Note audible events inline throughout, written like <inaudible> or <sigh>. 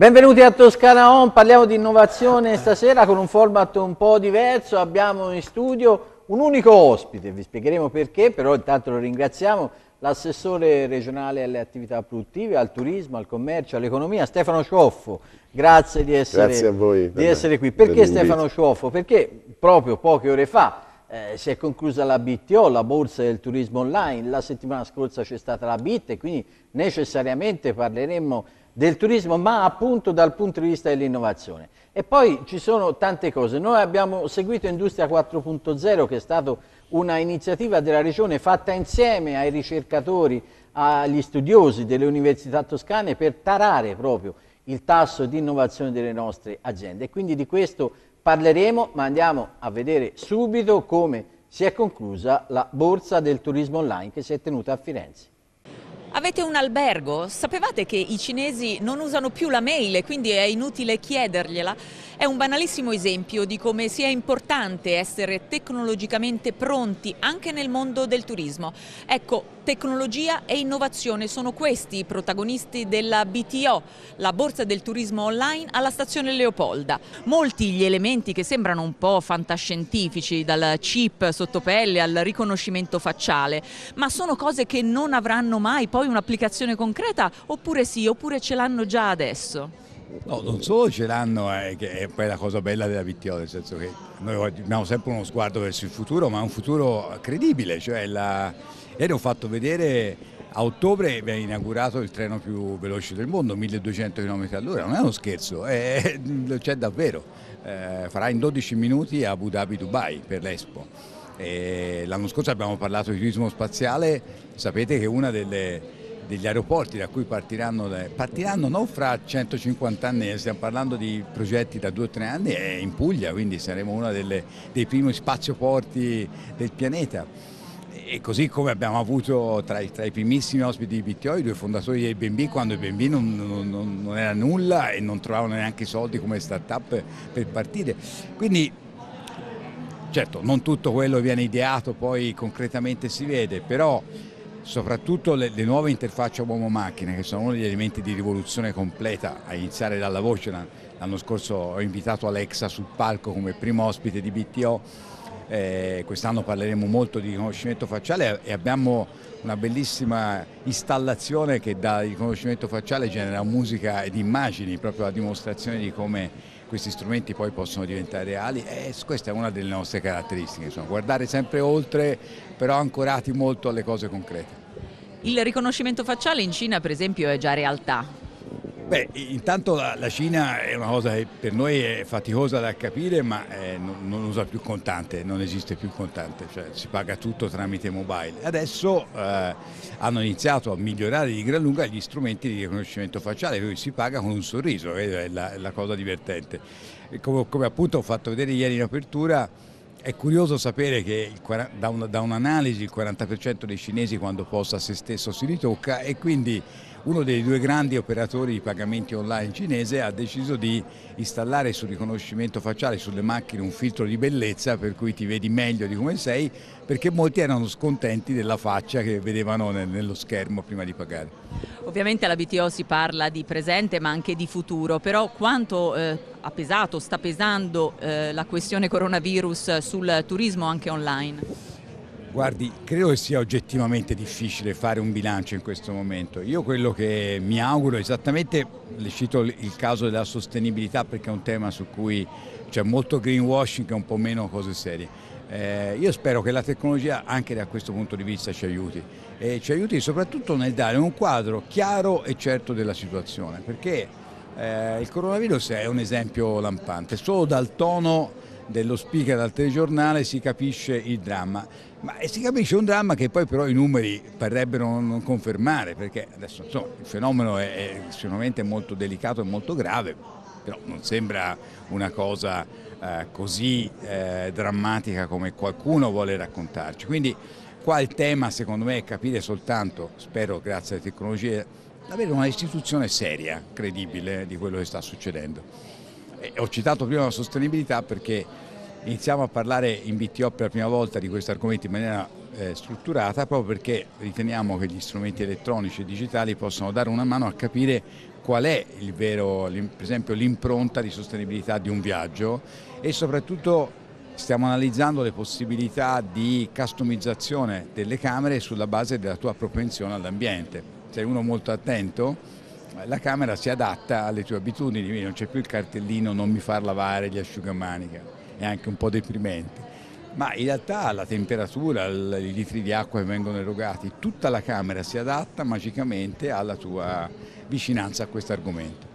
Benvenuti a Toscana On, parliamo di innovazione stasera con un format un po' diverso, abbiamo in studio un unico ospite, vi spiegheremo perché, però intanto lo ringraziamo, l'assessore regionale alle attività produttive, al turismo, al commercio, all'economia, Stefano Scioffo, grazie di essere, grazie voi, di essere qui. Perché Stefano Scioffo? Perché proprio poche ore fa eh, si è conclusa la BTO, la borsa del turismo online, la settimana scorsa c'è stata la BIT e quindi necessariamente parleremo del turismo, ma appunto dal punto di vista dell'innovazione. E poi ci sono tante cose. Noi abbiamo seguito Industria 4.0, che è stata una iniziativa della Regione fatta insieme ai ricercatori, agli studiosi delle università toscane per tarare proprio il tasso di innovazione delle nostre aziende. E quindi di questo parleremo, ma andiamo a vedere subito come si è conclusa la borsa del turismo online che si è tenuta a Firenze. Avete un albergo? Sapevate che i cinesi non usano più la mail quindi è inutile chiedergliela? È un banalissimo esempio di come sia importante essere tecnologicamente pronti anche nel mondo del turismo. Ecco, tecnologia e innovazione sono questi i protagonisti della BTO, la borsa del turismo online alla stazione Leopolda. Molti gli elementi che sembrano un po' fantascientifici, dal chip sottopelle al riconoscimento facciale, ma sono cose che non avranno mai poi un'applicazione concreta oppure sì, oppure ce l'hanno già adesso? No, non solo ce l'hanno, eh, che è poi la cosa bella della VTO, nel senso che noi abbiamo sempre uno sguardo verso il futuro, ma un futuro credibile. Cioè la... Ieri ho fatto vedere a ottobre viene inaugurato il treno più veloce del mondo, 1200 km all'ora, non è uno scherzo, c'è davvero. Eh, farà in 12 minuti a Abu Dhabi Dubai per l'Expo. L'anno scorso abbiamo parlato di turismo spaziale, sapete che una delle degli aeroporti da cui partiranno, partiranno non fra 150 anni, stiamo parlando di progetti da 2-3 anni, è in Puglia, quindi saremo uno delle, dei primi spazioporti del pianeta. E così come abbiamo avuto tra i, tra i primissimi ospiti di BTO i due fondatori di Airbnb quando Airbnb non, non, non era nulla e non trovavano neanche i soldi come start-up per partire. Quindi certo non tutto quello viene ideato poi concretamente si vede, però soprattutto le, le nuove interfacce uomo-macchina che sono uno degli elementi di rivoluzione completa, a iniziare dalla voce, l'anno scorso ho invitato Alexa sul palco come primo ospite di BTO, eh, quest'anno parleremo molto di riconoscimento facciale e abbiamo una bellissima installazione che da riconoscimento facciale genera musica ed immagini, proprio a dimostrazione di come questi strumenti poi possono diventare reali e questa è una delle nostre caratteristiche, insomma, guardare sempre oltre però ancorati molto alle cose concrete. Il riconoscimento facciale in Cina per esempio è già realtà, Beh, intanto la, la, Cina è una cosa che per noi è faticosa da capire, ma eh, non, non, usa più contante, non esiste più contante, cioè si paga tutto tramite mobile. Adesso eh, hanno iniziato a migliorare di gran lunga gli strumenti di riconoscimento facciale, quindi si paga con un sorriso, è la, è la cosa divertente. Come, come, appunto ho fatto vedere ieri in apertura, è curioso sapere che il, da, un, un'analisi il 40% dei cinesi quando posta se stesso si ritocca e quindi uno dei due grandi operatori di pagamenti online cinese ha deciso di installare sul riconoscimento facciale sulle macchine un filtro di bellezza per cui ti vedi meglio di come sei perché molti erano scontenti della faccia che vedevano nello schermo prima di pagare. Ovviamente alla BTO si parla di presente ma anche di futuro, però quanto eh, ha pesato, sta pesando eh, la questione coronavirus sul turismo anche online? Guardi, credo che sia oggettivamente difficile fare un bilancio in questo momento. Io quello che mi auguro esattamente, le cito il caso della sostenibilità perché è un tema su cui c'è molto greenwashing e un po' meno cose serie. Eh, io spero che la tecnologia anche da questo punto di vista ci aiuti e ci aiuti soprattutto nel dare un quadro chiaro e certo della situazione perché eh, il coronavirus è un esempio lampante, solo dal tono dello speaker al telegiornale si capisce il dramma, ma si capisce un dramma che poi però i numeri parrebbero non confermare, perché adesso insomma, il fenomeno è, è sicuramente molto delicato e molto grave, però non sembra una cosa eh, così eh, drammatica come qualcuno vuole raccontarci. Quindi qua il tema secondo me è capire soltanto, spero grazie alle tecnologie, avere una istituzione seria, credibile di quello che sta succedendo. Ho citato prima la sostenibilità perché iniziamo a parlare in BTO per la prima volta di questi argomenti in maniera eh, strutturata proprio perché riteniamo che gli strumenti elettronici e digitali possano dare una mano a capire qual è il vero, per esempio l'impronta di sostenibilità di un viaggio e soprattutto stiamo analizzando le possibilità di customizzazione delle camere sulla base della tua propensione all'ambiente. Sei uno molto attento, la camera si adatta alle tue abitudini, non c'è più il cartellino non mi far lavare gli asciugamani, è anche un po' deprimente. Ma in realtà la temperatura, i litri di acqua che vengono erogati, tutta la camera si adatta magicamente alla tua vicinanza a questo argomento.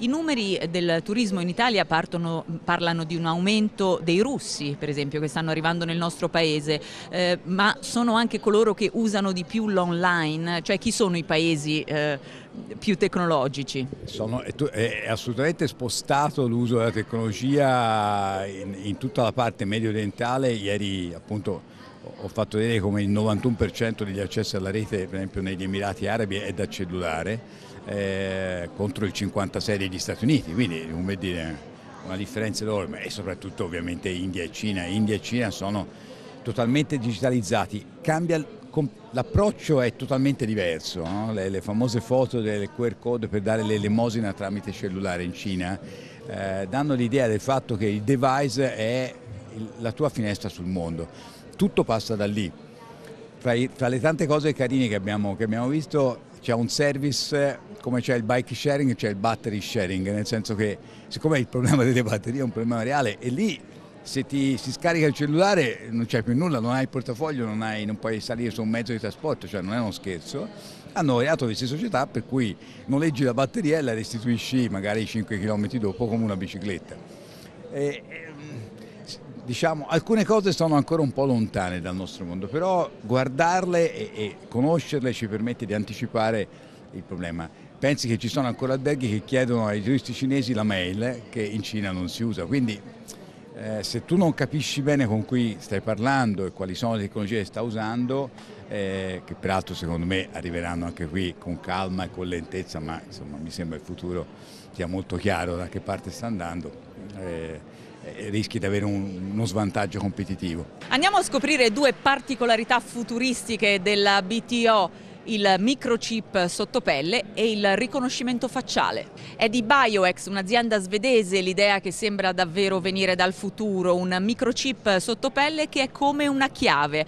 I numeri del turismo in Italia partono, parlano di un aumento dei russi, per esempio, che stanno arrivando nel nostro paese, eh, ma sono anche coloro che usano di più l'online, cioè chi sono i paesi eh, più tecnologici? Sono, è, è, assolutamente spostato l'uso della tecnologia in, in tutta la parte medio orientale, ieri appunto ho fatto vedere come il 91% degli accessi alla rete, per esempio negli Emirati Arabi, è da cellulare eh, contro il 56 degli Stati Uniti, quindi come dire, una differenza enorme e soprattutto ovviamente India e Cina. India e Cina sono totalmente digitalizzati, l'approccio è totalmente diverso, no? le, le, famose foto del QR code per dare l'elemosina tramite cellulare in Cina eh, danno l'idea del fatto che il device è la tua finestra sul mondo, tutto passa da lì. Tra, i, tra le tante cose carine che abbiamo, che abbiamo visto c'è un service come c'è il bike sharing c'è il battery sharing, nel senso che siccome il problema delle batterie è un problema reale e lì se ti si scarica il cellulare non c'è più nulla, non hai il portafoglio, non, hai, non puoi salire su un mezzo di trasporto, cioè non è uno scherzo, hanno creato queste società per cui noleggi la batteria e la restituisci magari 5 km dopo come una bicicletta. E, diciamo, alcune cose sono ancora un po' lontane dal nostro mondo, però guardarle e, e conoscerle ci permette di anticipare il problema. Pensi che ci sono ancora alberghi che chiedono ai turisti cinesi la mail che in Cina non si usa, quindi eh, se tu non capisci bene con cui stai parlando e quali sono le tecnologie che sta usando, eh, che peraltro secondo me arriveranno anche qui con calma e con lentezza, ma insomma mi sembra il futuro sia molto chiaro da che parte sta andando. Eh, rischi di avere un, uno svantaggio competitivo. Andiamo a scoprire due particolarità futuristiche della BTO il microchip sotto pelle e il riconoscimento facciale. È di BioX, un'azienda svedese, l'idea che sembra davvero venire dal futuro, un microchip sotto pelle che è come una chiave.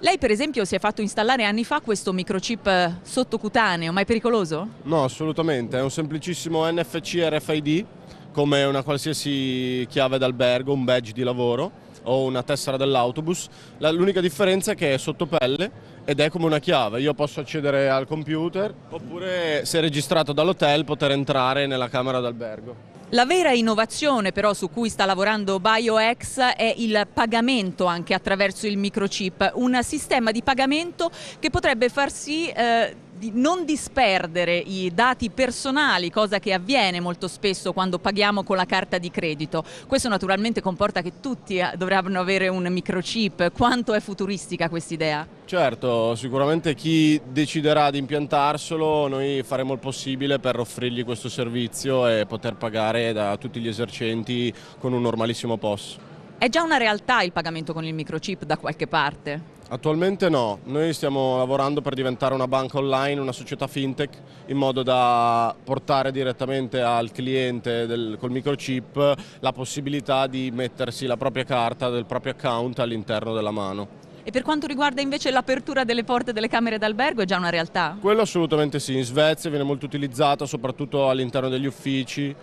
Lei per esempio si è fatto installare anni fa questo microchip sottocutaneo, ma è pericoloso? No, assolutamente, è un semplicissimo NFC RFID come una qualsiasi chiave d'albergo, un badge di lavoro o una tessera dell'autobus. L'unica differenza è che è sotto pelle ed è come una chiave. Io posso accedere al computer oppure se registrato dall'hotel poter entrare nella camera d'albergo. La vera innovazione però su cui sta lavorando BioX è il pagamento anche attraverso il microchip, un sistema di pagamento che potrebbe far sì eh, di non disperdere i dati personali, cosa che avviene molto spesso quando paghiamo con la carta di credito. Questo naturalmente comporta che tutti eh, dovranno avere un microchip. Quanto è futuristica questa idea? Certo, sicuramente chi deciderà di impiantarselo noi faremo il possibile per offrirgli questo servizio e poter pagare da tutti gli esercenti con un normalissimo POS. È già una realtà il pagamento con il microchip da qualche parte? Attualmente no, noi stiamo lavorando per diventare una banca online, una società fintech, in modo da portare direttamente al cliente del, col microchip la possibilità di mettersi la propria carta del proprio account all'interno della mano. E per quanto riguarda invece l'apertura delle porte delle camere d'albergo è già una realtà? Quello assolutamente sì, in Svezia viene molto utilizzato soprattutto all'interno degli uffici,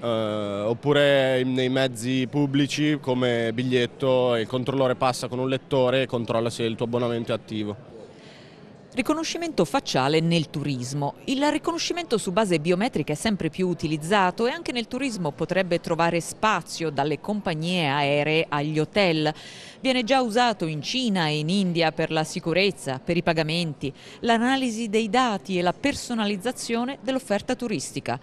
eh, oppure nei mezzi pubblici come biglietto il controllore passa con un lettore e controlla se il tuo abbonamento è attivo. Riconoscimento facciale nel turismo. Il riconoscimento su base biometrica è sempre più utilizzato e anche nel turismo potrebbe trovare spazio dalle compagnie aeree agli hotel. Viene già usato in Cina e in India per la sicurezza, per i pagamenti, l'analisi dei dati e la personalizzazione dell'offerta turistica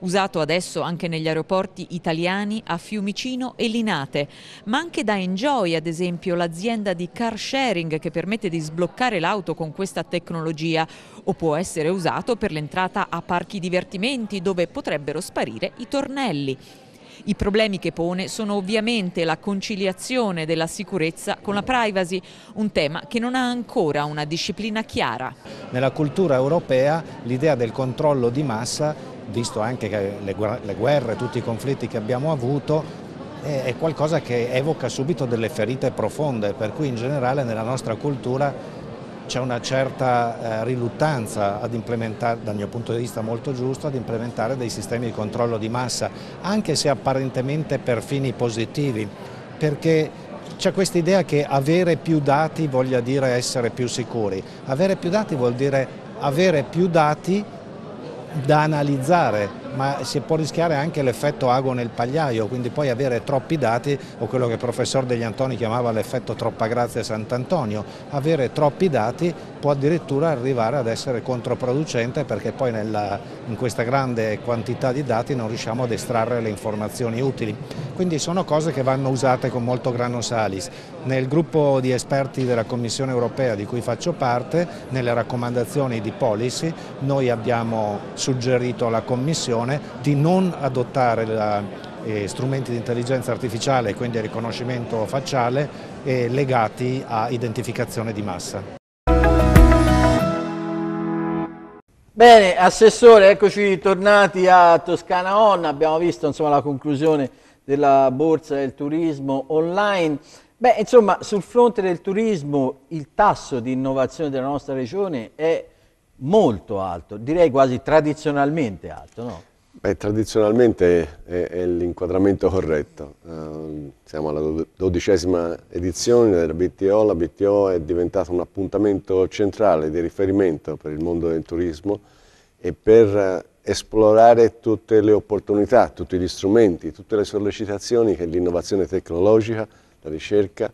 usato adesso anche negli aeroporti italiani a Fiumicino e Linate, ma anche da Enjoy, ad esempio l'azienda di car sharing che permette di sbloccare l'auto con questa tecnologia o può essere usato per l'entrata a parchi divertimenti dove potrebbero sparire i tornelli. I problemi che pone sono ovviamente la conciliazione della sicurezza con la privacy, un tema che non ha ancora una disciplina chiara. Nella cultura europea l'idea del controllo di massa visto anche le, le guerre, tutti i conflitti che abbiamo avuto, è qualcosa che evoca subito delle ferite profonde, per cui in generale nella nostra cultura c'è una certa eh, riluttanza ad implementare, dal mio punto di vista molto giusto, ad implementare dei sistemi di controllo di massa, anche se apparentemente per fini positivi, perché c'è questa idea che avere più dati voglia dire essere più sicuri. Avere più dati vuol dire avere più dati da analizzare ma si può rischiare anche l'effetto ago nel pagliaio, quindi poi avere troppi dati o quello che il professor Degli Antoni chiamava l'effetto troppa grazia Sant'Antonio, avere troppi dati può addirittura arrivare ad essere controproducente perché poi nella, in questa grande quantità di dati non riusciamo ad estrarre le informazioni utili. Quindi sono cose che vanno usate con molto grano salis. Nel gruppo di esperti della Commissione europea di cui faccio parte, nelle raccomandazioni di policy, noi abbiamo suggerito alla Commissione di non adottare la, eh, strumenti di intelligenza artificiale e quindi riconoscimento facciale eh, legati a identificazione di massa. Bene, Assessore, eccoci tornati a Toscana On, abbiamo visto insomma, la conclusione della Borsa del Turismo online. Beh, insomma, sul fronte del turismo il tasso di innovazione della nostra regione è molto alto, direi quasi tradizionalmente alto, no? Beh, tradizionalmente è, è l'inquadramento corretto. Uh, siamo alla dodicesima edizione della BTO, la BTO è diventata un appuntamento centrale di riferimento per il mondo del turismo e per uh, esplorare tutte le opportunità, tutti gli strumenti, tutte le sollecitazioni che l'innovazione tecnologica, la ricerca,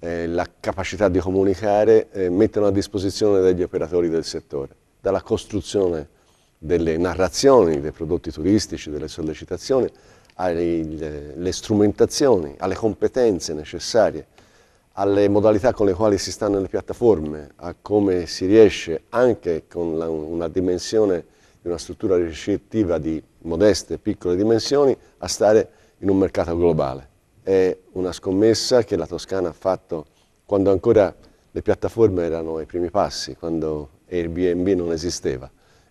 eh, la capacità di comunicare eh, mettono a disposizione degli operatori del settore, dalla costruzione delle narrazioni dei prodotti turistici, delle sollecitazioni, alle strumentazioni, alle competenze necessarie, alle modalità con le quali si sta nelle piattaforme, a come si riesce anche con la, una dimensione di una struttura ricettiva di modeste, piccole dimensioni, a stare in un mercato globale. È una scommessa che la Toscana ha fatto quando ancora le piattaforme erano ai primi passi, quando Airbnb non esisteva.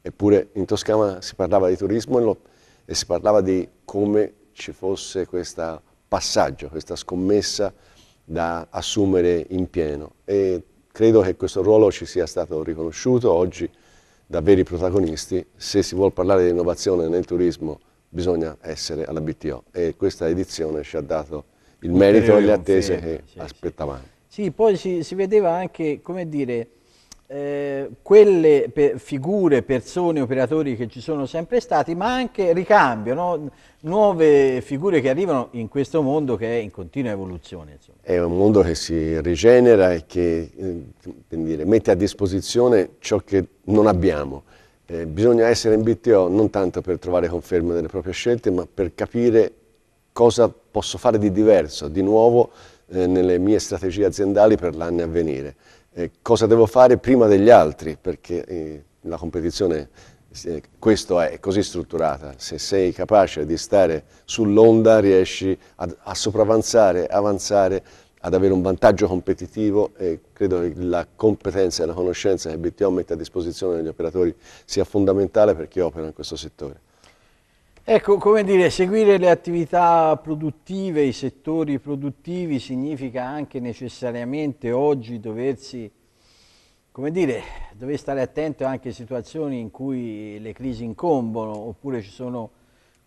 Eppure in Toscana si parlava di turismo e si parlava di come ci fosse questo passaggio, questa scommessa da assumere in pieno e credo che questo ruolo ci sia stato riconosciuto oggi da veri protagonisti. Se si vuole parlare di innovazione nel turismo bisogna essere alla BTO e questa edizione ci ha dato il merito e le attese che aspettavamo. Sì, poi si, si vedeva anche, come dire, eh, quelle pe figure, persone, operatori che ci sono sempre stati, ma anche ricambio, no? nuove figure che arrivano in questo mondo che è in continua evoluzione. Insomma. È un mondo che si rigenera e che eh, dire, mette a disposizione ciò che non abbiamo. Eh, bisogna essere in BTO non tanto per trovare conferme delle proprie scelte, ma per capire cosa posso fare di diverso, di nuovo eh, nelle mie strategie aziendali per l'anno a venire. Eh, cosa devo fare prima degli altri, perché eh, la competizione eh, questo è così strutturata, se sei capace di stare sull'onda riesci a, a sopravanzare, avanzare, ad avere un vantaggio competitivo e credo che la competenza e la conoscenza che BTO mette a disposizione degli operatori sia fondamentale per chi opera in questo settore. Ecco, come dire, seguire le attività produttive, i settori produttivi significa anche necessariamente oggi doversi, come dire, dover stare attento anche a situazioni in cui le crisi incombono, oppure ci sono,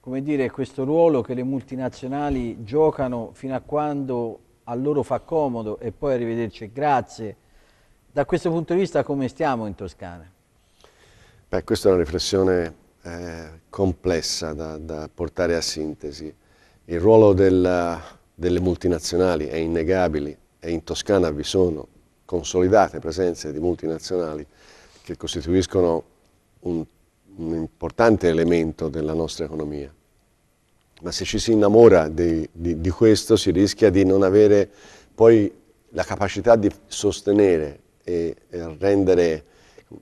come dire, questo ruolo che le multinazionali giocano fino a quando a loro fa comodo e poi arrivederci grazie. Da questo punto di vista come stiamo in Toscana? Beh, questa è una riflessione eh, complessa da, da, portare a sintesi. Il ruolo della, delle multinazionali è innegabile e in Toscana vi sono consolidate presenze di multinazionali che costituiscono un, un importante elemento della nostra economia. Ma se ci si innamora di, di, di questo si rischia di non avere poi la capacità di sostenere e, e rendere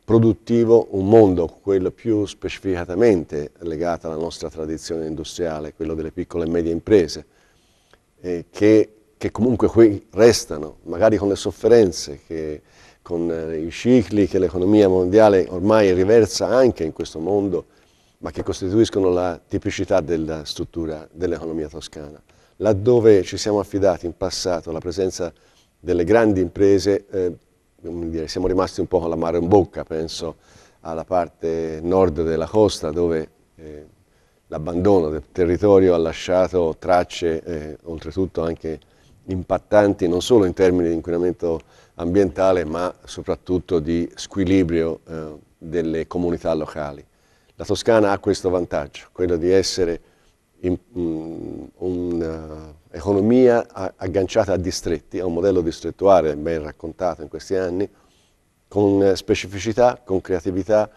produttivo, un mondo, quello più specificatamente legato alla nostra tradizione industriale, quello delle piccole e medie imprese, eh, che, che, comunque qui restano, magari con le sofferenze, che, con eh, i cicli che l'economia mondiale ormai riversa anche in questo mondo, ma che costituiscono la tipicità della struttura dell'economia toscana. Laddove ci siamo affidati in passato alla presenza delle grandi imprese, eh, dire, siamo rimasti un po' con la mare in bocca, penso alla parte nord della costa dove eh, l'abbandono del territorio ha lasciato tracce, eh, oltretutto anche impattanti, non solo in termini di inquinamento ambientale, ma soprattutto di squilibrio eh, delle comunità locali. La Toscana ha questo vantaggio, quello di essere un'economia uh, agganciata a distretti, a un modello distrettuale ben raccontato in questi anni, con specificità, con creatività,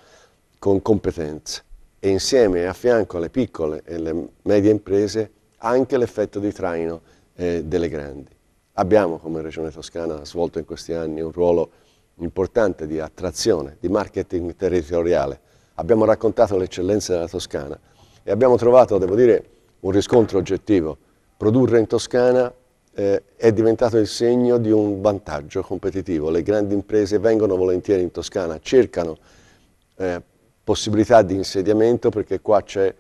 con competenze e insieme e a fianco alle piccole e alle medie imprese anche l'effetto di traino eh, delle grandi. Abbiamo come Regione Toscana svolto in questi anni un ruolo importante di attrazione, di marketing territoriale. Abbiamo raccontato le eccellenze della Toscana e abbiamo trovato, devo dire, un riscontro oggettivo. Produrre in Toscana eh, è diventato il segno di un vantaggio competitivo. Le grandi imprese vengono volentieri in Toscana, cercano eh, possibilità di insediamento perché qua c'è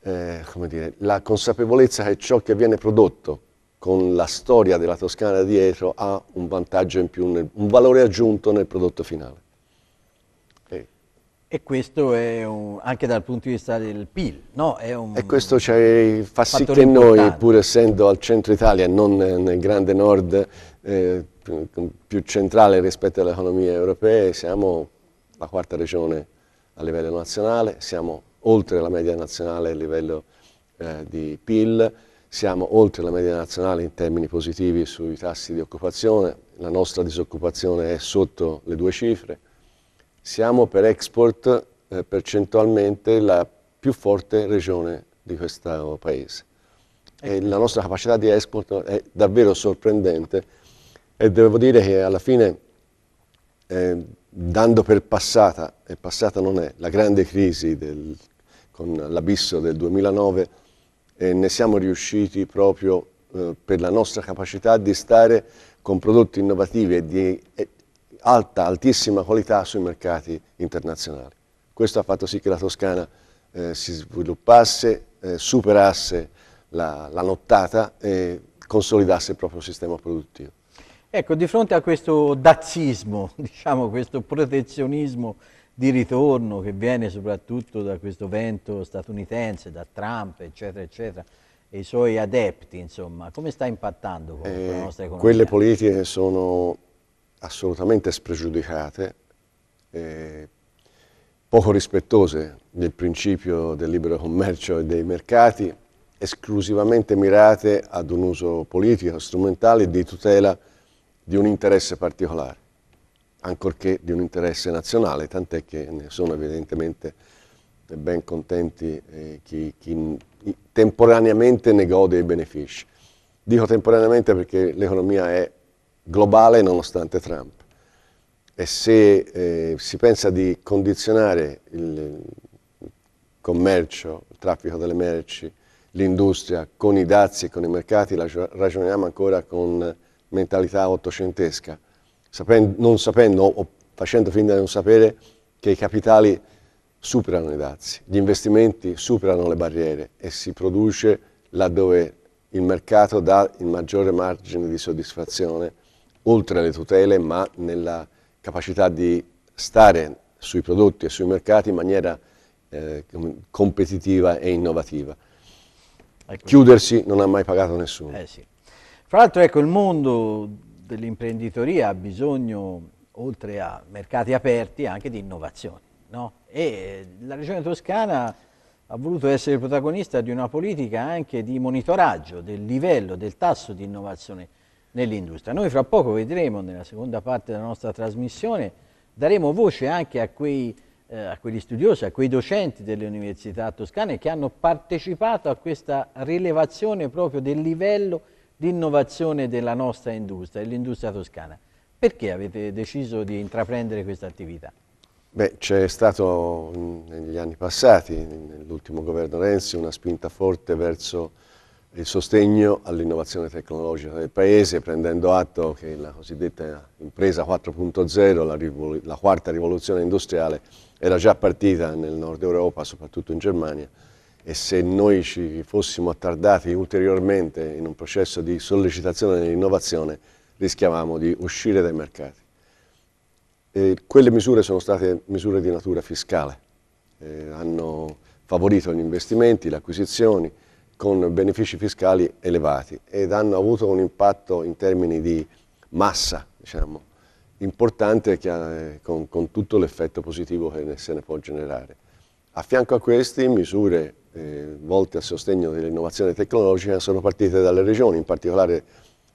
eh, la consapevolezza che ciò che viene prodotto con la storia della Toscana dietro ha un vantaggio in più, un valore aggiunto nel prodotto finale. E questo è un, anche dal punto di vista del PIL, no? e questo fa sì che noi, pur essendo al centro Italia e non nel grande nord eh, più centrale rispetto alle economie europee, siamo la quarta regione a livello nazionale, siamo oltre la media nazionale a livello eh, di PIL, siamo oltre la media nazionale in termini positivi sui tassi di occupazione, la nostra disoccupazione è sotto le due cifre, siamo per export eh, percentualmente la più forte regione di questo paese. E la nostra capacità di export è davvero sorprendente e devo dire che alla fine, eh, dando per passata, e passata non è, la grande crisi del, con l'abisso del 2009, eh, ne siamo riusciti proprio eh, per la nostra capacità di stare con prodotti innovativi e di alta, altissima qualità sui mercati internazionali. Questo ha fatto sì che la Toscana eh, si sviluppasse, eh, superasse la, la nottata e consolidasse il proprio sistema produttivo. Ecco, di fronte a questo dazzismo, <laughs> diciamo questo protezionismo di ritorno che viene soprattutto da questo vento statunitense, da Trump, eccetera, eccetera, e i suoi adepti, insomma, come sta impattando con eh, la nostra economia? Quelle politiche sono assolutamente spregiudicate, eh, poco rispettose del principio del libero commercio e dei mercati, esclusivamente mirate ad un uso politico, strumentale di tutela di un interesse particolare, ancorché di un interesse nazionale, tant'è che ne sono evidentemente ben contenti eh, chi, chi temporaneamente ne gode i benefici. Dico temporaneamente perché l'economia è globale nonostante Trump. E se eh, si pensa di condizionare il commercio, il traffico delle merci, l'industria con i dazi e con i mercati, ragioniamo ancora con mentalità ottocentesca, sapendo, non sapendo o facendo finta di non sapere che i capitali superano i dazi, gli investimenti superano le barriere e si produce laddove il mercato dà il maggiore margine di soddisfazione oltre alle tutele, ma nella capacità di stare sui prodotti e sui mercati in maniera eh, competitiva e innovativa. Ecco. Chiudersi non ha mai pagato nessuno. Eh sì. Fra l'altro ecco, il mondo dell'imprenditoria ha bisogno, oltre a mercati aperti, anche di innovazione. No? E la Regione Toscana ha voluto essere protagonista di una politica anche di monitoraggio del livello, del tasso di innovazione nell'industria. Noi fra poco vedremo, nella seconda parte della nostra trasmissione, daremo voce anche a, quei, eh, a quegli studiosi, a quei docenti delle università toscane che hanno partecipato a questa rilevazione proprio del livello di innovazione della nostra industria, dell'industria toscana. Perché avete deciso di intraprendere questa attività? Beh, c'è stato negli anni passati, nell'ultimo governo Renzi, una spinta forte verso il sostegno all'innovazione tecnologica del Paese, prendendo atto che la cosiddetta impresa 4.0, la, la, quarta rivoluzione industriale, era già partita nel nord Europa, soprattutto in Germania, e se noi ci fossimo attardati ulteriormente in un processo di sollecitazione dell'innovazione rischiavamo di uscire dai mercati. E quelle misure sono state misure di natura fiscale, eh, hanno favorito gli investimenti, le acquisizioni con benefici fiscali elevati ed hanno avuto un impatto in termini di massa diciamo, importante ha, con, con, tutto l'effetto positivo che se ne può generare. A fianco a questi misure eh, volte a sostegno dell'innovazione tecnologica sono partite dalle regioni, in particolare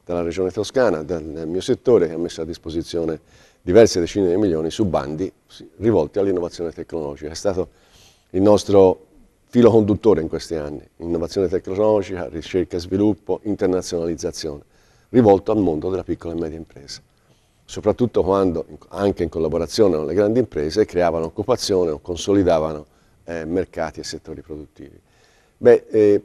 dalla regione toscana, dal mio settore che ha messo a disposizione diverse decine di milioni su bandi rivolti all'innovazione tecnologica. È stato il nostro filo conduttore in questi anni, innovazione tecnologica, ricerca e sviluppo, internazionalizzazione, rivolto al mondo della piccola e media impresa, soprattutto quando, anche in collaborazione con le grandi imprese, creavano occupazione o consolidavano eh, mercati e settori produttivi. Beh, eh,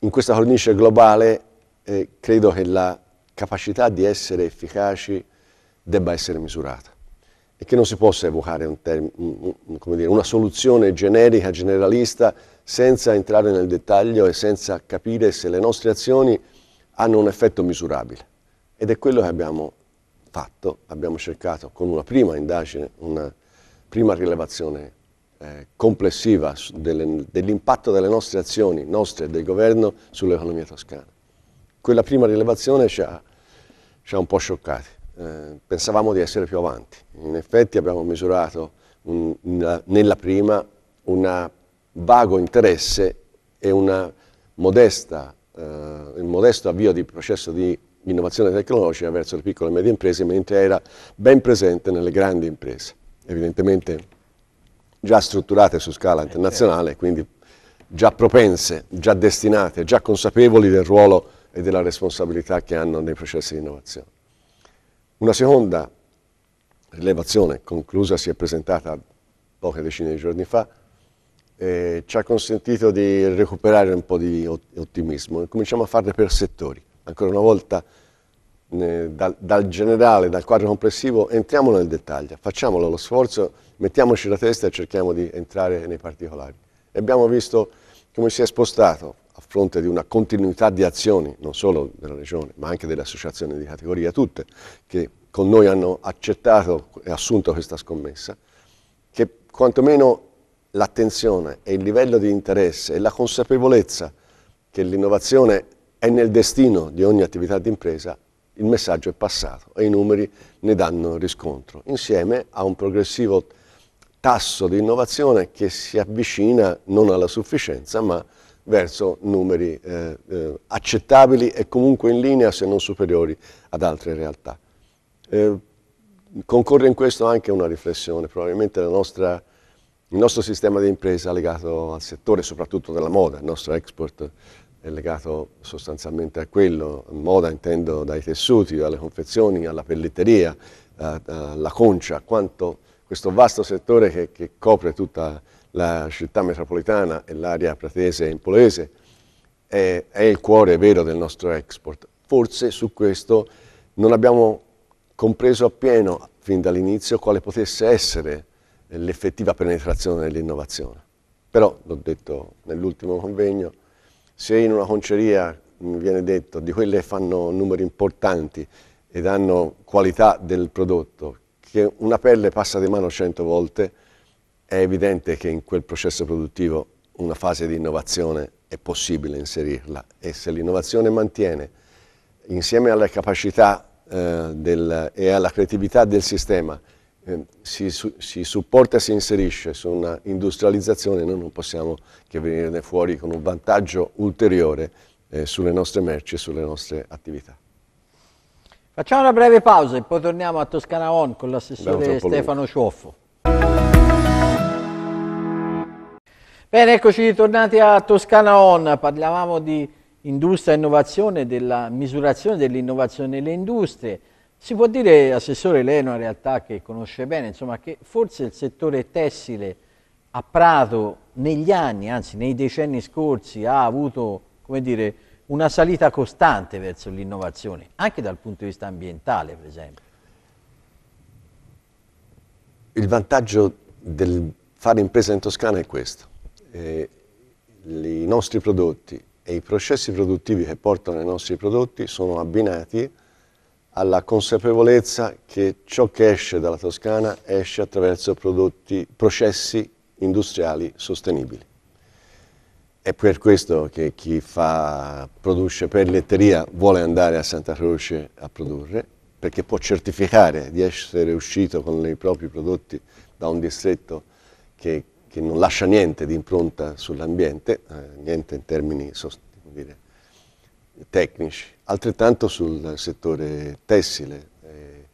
in questa cornice globale eh, credo che la capacità di essere efficaci debba essere misurata e che non si possa evocare un un, un, dire, una soluzione generica, generalista, senza entrare nel dettaglio e senza capire se le nostre azioni hanno un effetto misurabile. Ed è quello che abbiamo fatto, abbiamo cercato con una prima indagine, una prima rilevazione eh, complessiva dell'impatto delle nostre azioni, nostre e del governo, sull'economia toscana. Quella prima rilevazione ci ha, ci ha un po' scioccati, eh, pensavamo di essere più avanti, in effetti abbiamo misurato un, una, nella prima un vago interesse e una modesta, eh, un modesto avvio di processo di innovazione tecnologica verso le piccole e medie imprese, mentre era ben presente nelle grandi imprese. Evidentemente già strutturate su scala internazionale, quindi già propense, già destinate, già consapevoli del ruolo e della responsabilità che hanno nei processi di innovazione. Una seconda rilevazione conclusa si è presentata poche decine di giorni fa e ci ha consentito di recuperare un po' di ottimismo cominciamo a farle per settori. Ancora una volta dal, dal, generale, dal quadro complessivo, entriamo nel dettaglio, facciamolo lo sforzo, mettiamoci la testa e cerchiamo di entrare nei particolari. Abbiamo visto come si è spostato fronte di una continuità di azioni, non solo della Regione, ma anche delle associazioni di categoria, tutte, che con noi hanno accettato e assunto questa scommessa, che quantomeno l'attenzione e il livello di interesse e la consapevolezza che l'innovazione è nel destino di ogni attività di impresa il messaggio è passato e i numeri ne danno riscontro, insieme a un progressivo tasso di innovazione che si avvicina non alla sufficienza ma verso numeri eh, eh, accettabili e comunque in linea se non superiori ad altre realtà. Eh, concorre in questo anche una riflessione, probabilmente nostra, il nostro sistema di impresa legato al settore soprattutto della moda, il nostro export è legato sostanzialmente a quello, moda intendo dai tessuti, alle confezioni, alla pelletteria, alla concia, quanto questo vasto settore che, che copre tutta la città metropolitana e l'area pratese e impolese è, è il cuore vero del nostro export. Forse su questo non abbiamo compreso appieno fin dall'inizio quale potesse essere l'effettiva penetrazione dell'innovazione. Però, l'ho detto nell'ultimo convegno, se in una conceria, mi viene detto, di quelle che fanno numeri importanti ed hanno qualità del prodotto, che una pelle passa di mano cento volte, è evidente che in quel processo produttivo una fase di innovazione è possibile inserirla e se l'innovazione mantiene insieme alle capacità eh, del, e alla creatività del sistema eh, si, si, supporta e si inserisce su una industrializzazione, noi non possiamo che venirne fuori con un vantaggio ulteriore eh, sulle nostre merci e sulle nostre attività. Facciamo una breve pausa e poi torniamo a Toscana On con l'assessore Stefano Ciuffo. Bene, eccoci ritornati a Toscana On, parlavamo di industria e innovazione, della misurazione dell'innovazione nelle industrie, si può dire, Assessore, lei è una realtà che conosce bene, insomma, che forse il settore tessile a Prato negli anni, anzi nei decenni scorsi, ha avuto come dire, una salita costante verso l'innovazione, anche dal punto di vista ambientale, per esempio. Il vantaggio del fare impresa in Toscana è questo. Eh, I nostri prodotti e i processi produttivi che portano ai nostri prodotti sono abbinati alla consapevolezza che ciò che esce dalla Toscana esce attraverso prodotti, processi industriali sostenibili. È per questo che chi fa, produce pelletteria vuole andare a Santa Croce a produrre, perché può certificare di essere uscito con i propri prodotti da un distretto che, che non lascia niente di impronta sull'ambiente, eh, niente in termini dire, tecnici, altrettanto sul settore tessile. Eh,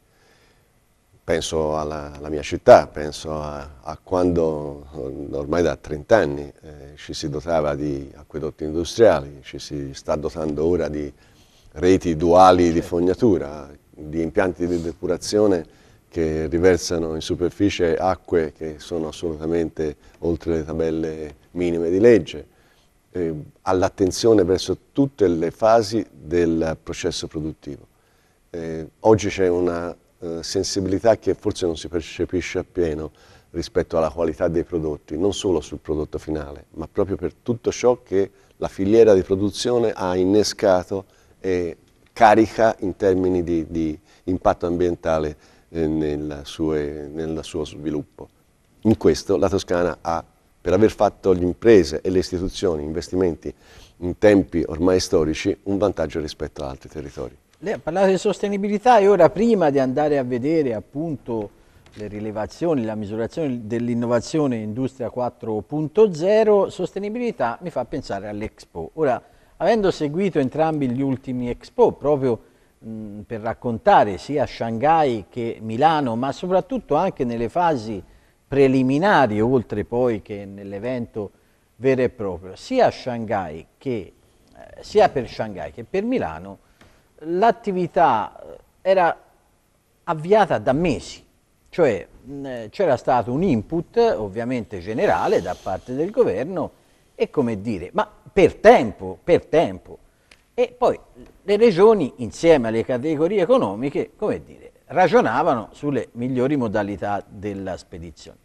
penso alla, alla, mia città, penso a, a, quando ormai da 30 anni eh, ci si dotava di acquedotti industriali, ci si sta dotando ora di reti duali di fognatura, di impianti di depurazione che riversano in superficie acque che sono assolutamente oltre le tabelle minime di legge, eh, all'attenzione verso tutte le fasi del processo produttivo. Eh, oggi c'è una eh, sensibilità che forse non si percepisce appieno rispetto alla qualità dei prodotti, non solo sul prodotto finale, ma proprio per tutto ciò che la filiera di produzione ha innescato e carica in termini di, di impatto ambientale sue, nel suo sviluppo. In questo la Toscana ha per aver fatto le imprese e le istituzioni investimenti in tempi ormai storici un vantaggio rispetto ad altri territori. Lei ha parlato di sostenibilità e ora prima di andare a vedere appunto le rilevazioni, la misurazione dell'innovazione Industria 4.0, sostenibilità mi fa pensare all'Expo. Ora, avendo seguito entrambi gli ultimi Expo, proprio per raccontare sia Shanghai che Milano, ma soprattutto anche nelle fasi preliminari, oltre poi che nell'evento vero e proprio, sia che eh, sia per Shanghai che per Milano, l'attività eh, era avviata da mesi, cioè c'era stato un input ovviamente generale da parte del governo e come dire, ma per tempo, per tempo. E poi le regioni insieme alle categorie economiche, come dire, ragionavano sulle migliori modalità della spedizione.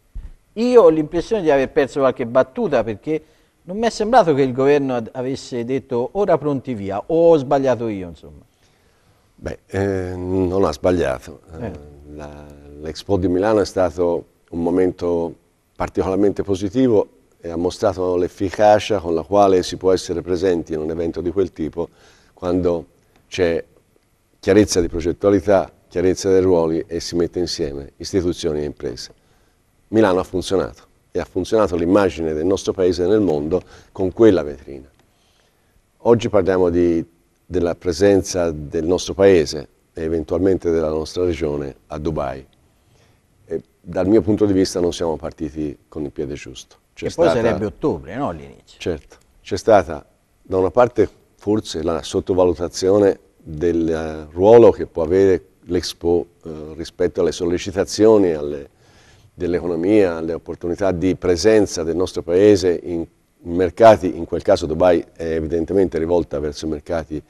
Io ho l'impressione di aver perso qualche battuta perché non mi è sembrato che il governo avesse detto ora pronti via o ho sbagliato io insomma. Beh, eh, non ha sbagliato. Eh. L'Expo di Milano è stato un momento particolarmente positivo e ha mostrato l'efficacia con la quale si può essere presenti in un evento di quel tipo quando c'è chiarezza di progettualità, chiarezza dei ruoli e si mette insieme istituzioni e imprese. Milano ha funzionato e ha funzionato l'immagine del nostro paese nel mondo con quella vetrina. Oggi parliamo di, della presenza del nostro paese e eventualmente della nostra regione a Dubai. Dal mio punto di vista non siamo partiti con il piede giusto. Che poi sarebbe ottobre, no, all'inizio? Certo, c'è stata da una parte forse la sottovalutazione del ruolo che può avere l'Expo eh, rispetto alle sollecitazioni dell'economia, alle opportunità di presenza del nostro Paese in, mercati, in quel caso Dubai è evidentemente rivolta verso i mercati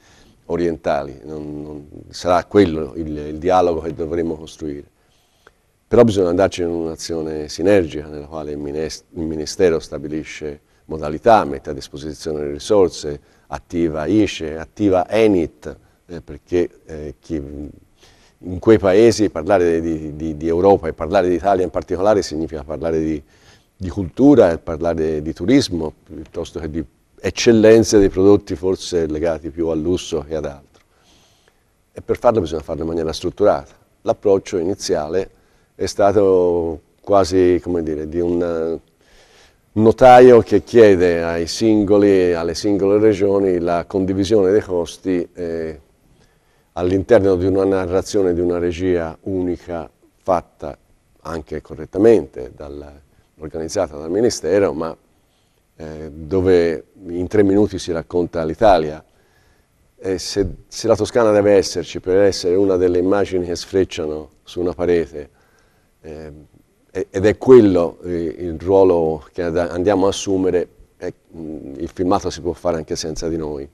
orientali, non, non, sarà quello il, il dialogo che dovremo costruire. Però bisogna andarci in un'azione sinergica nella quale il Ministero stabilisce modalità, mette a disposizione le risorse, attiva ICE, attiva Enit, eh, perché eh, in quei paesi parlare di, di, di, Europa e parlare d'Italia in particolare significa parlare di, di cultura parlare di turismo piuttosto che di eccellenze dei prodotti forse legati più al lusso che ad altro. E per farlo bisogna farlo in maniera strutturata. L'approccio iniziale è stato quasi come dire, di un notaio che chiede ai singoli, alle singole regioni la condivisione dei costi eh, all'interno di una narrazione, di una regia unica fatta anche correttamente, dal, organizzata dal Ministero, ma eh, dove in tre minuti si racconta l'Italia. Se, se, la Toscana deve esserci per essere una delle immagini che sfrecciano su una parete, eh, ed è quello eh, il ruolo che andiamo a assumere, il filmato si può fare anche senza di noi.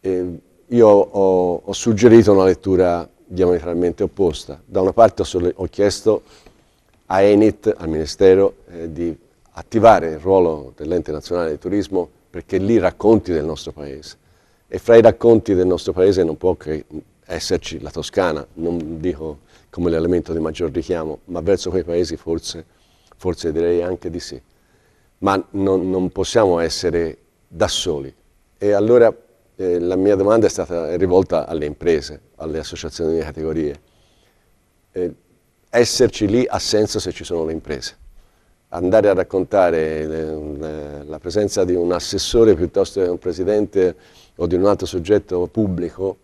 E, io ho, ho, suggerito una lettura diametralmente opposta. Da una parte ho, ho chiesto a Enit, al Ministero, eh, di attivare il ruolo dell'ente nazionale di turismo perché lì racconti del nostro paese. E fra i racconti del nostro paese non può che esserci la Toscana, non dico come l'elemento di maggior richiamo, ma verso quei paesi forse, forse direi anche di sì. Ma non, non possiamo essere da soli. E allora eh, la mia domanda è stata rivolta alle imprese, alle associazioni di categorie. Eh, esserci lì ha senso se ci sono le imprese. Andare a raccontare le, le, la presenza di un assessore piuttosto che un presidente o di un altro soggetto pubblico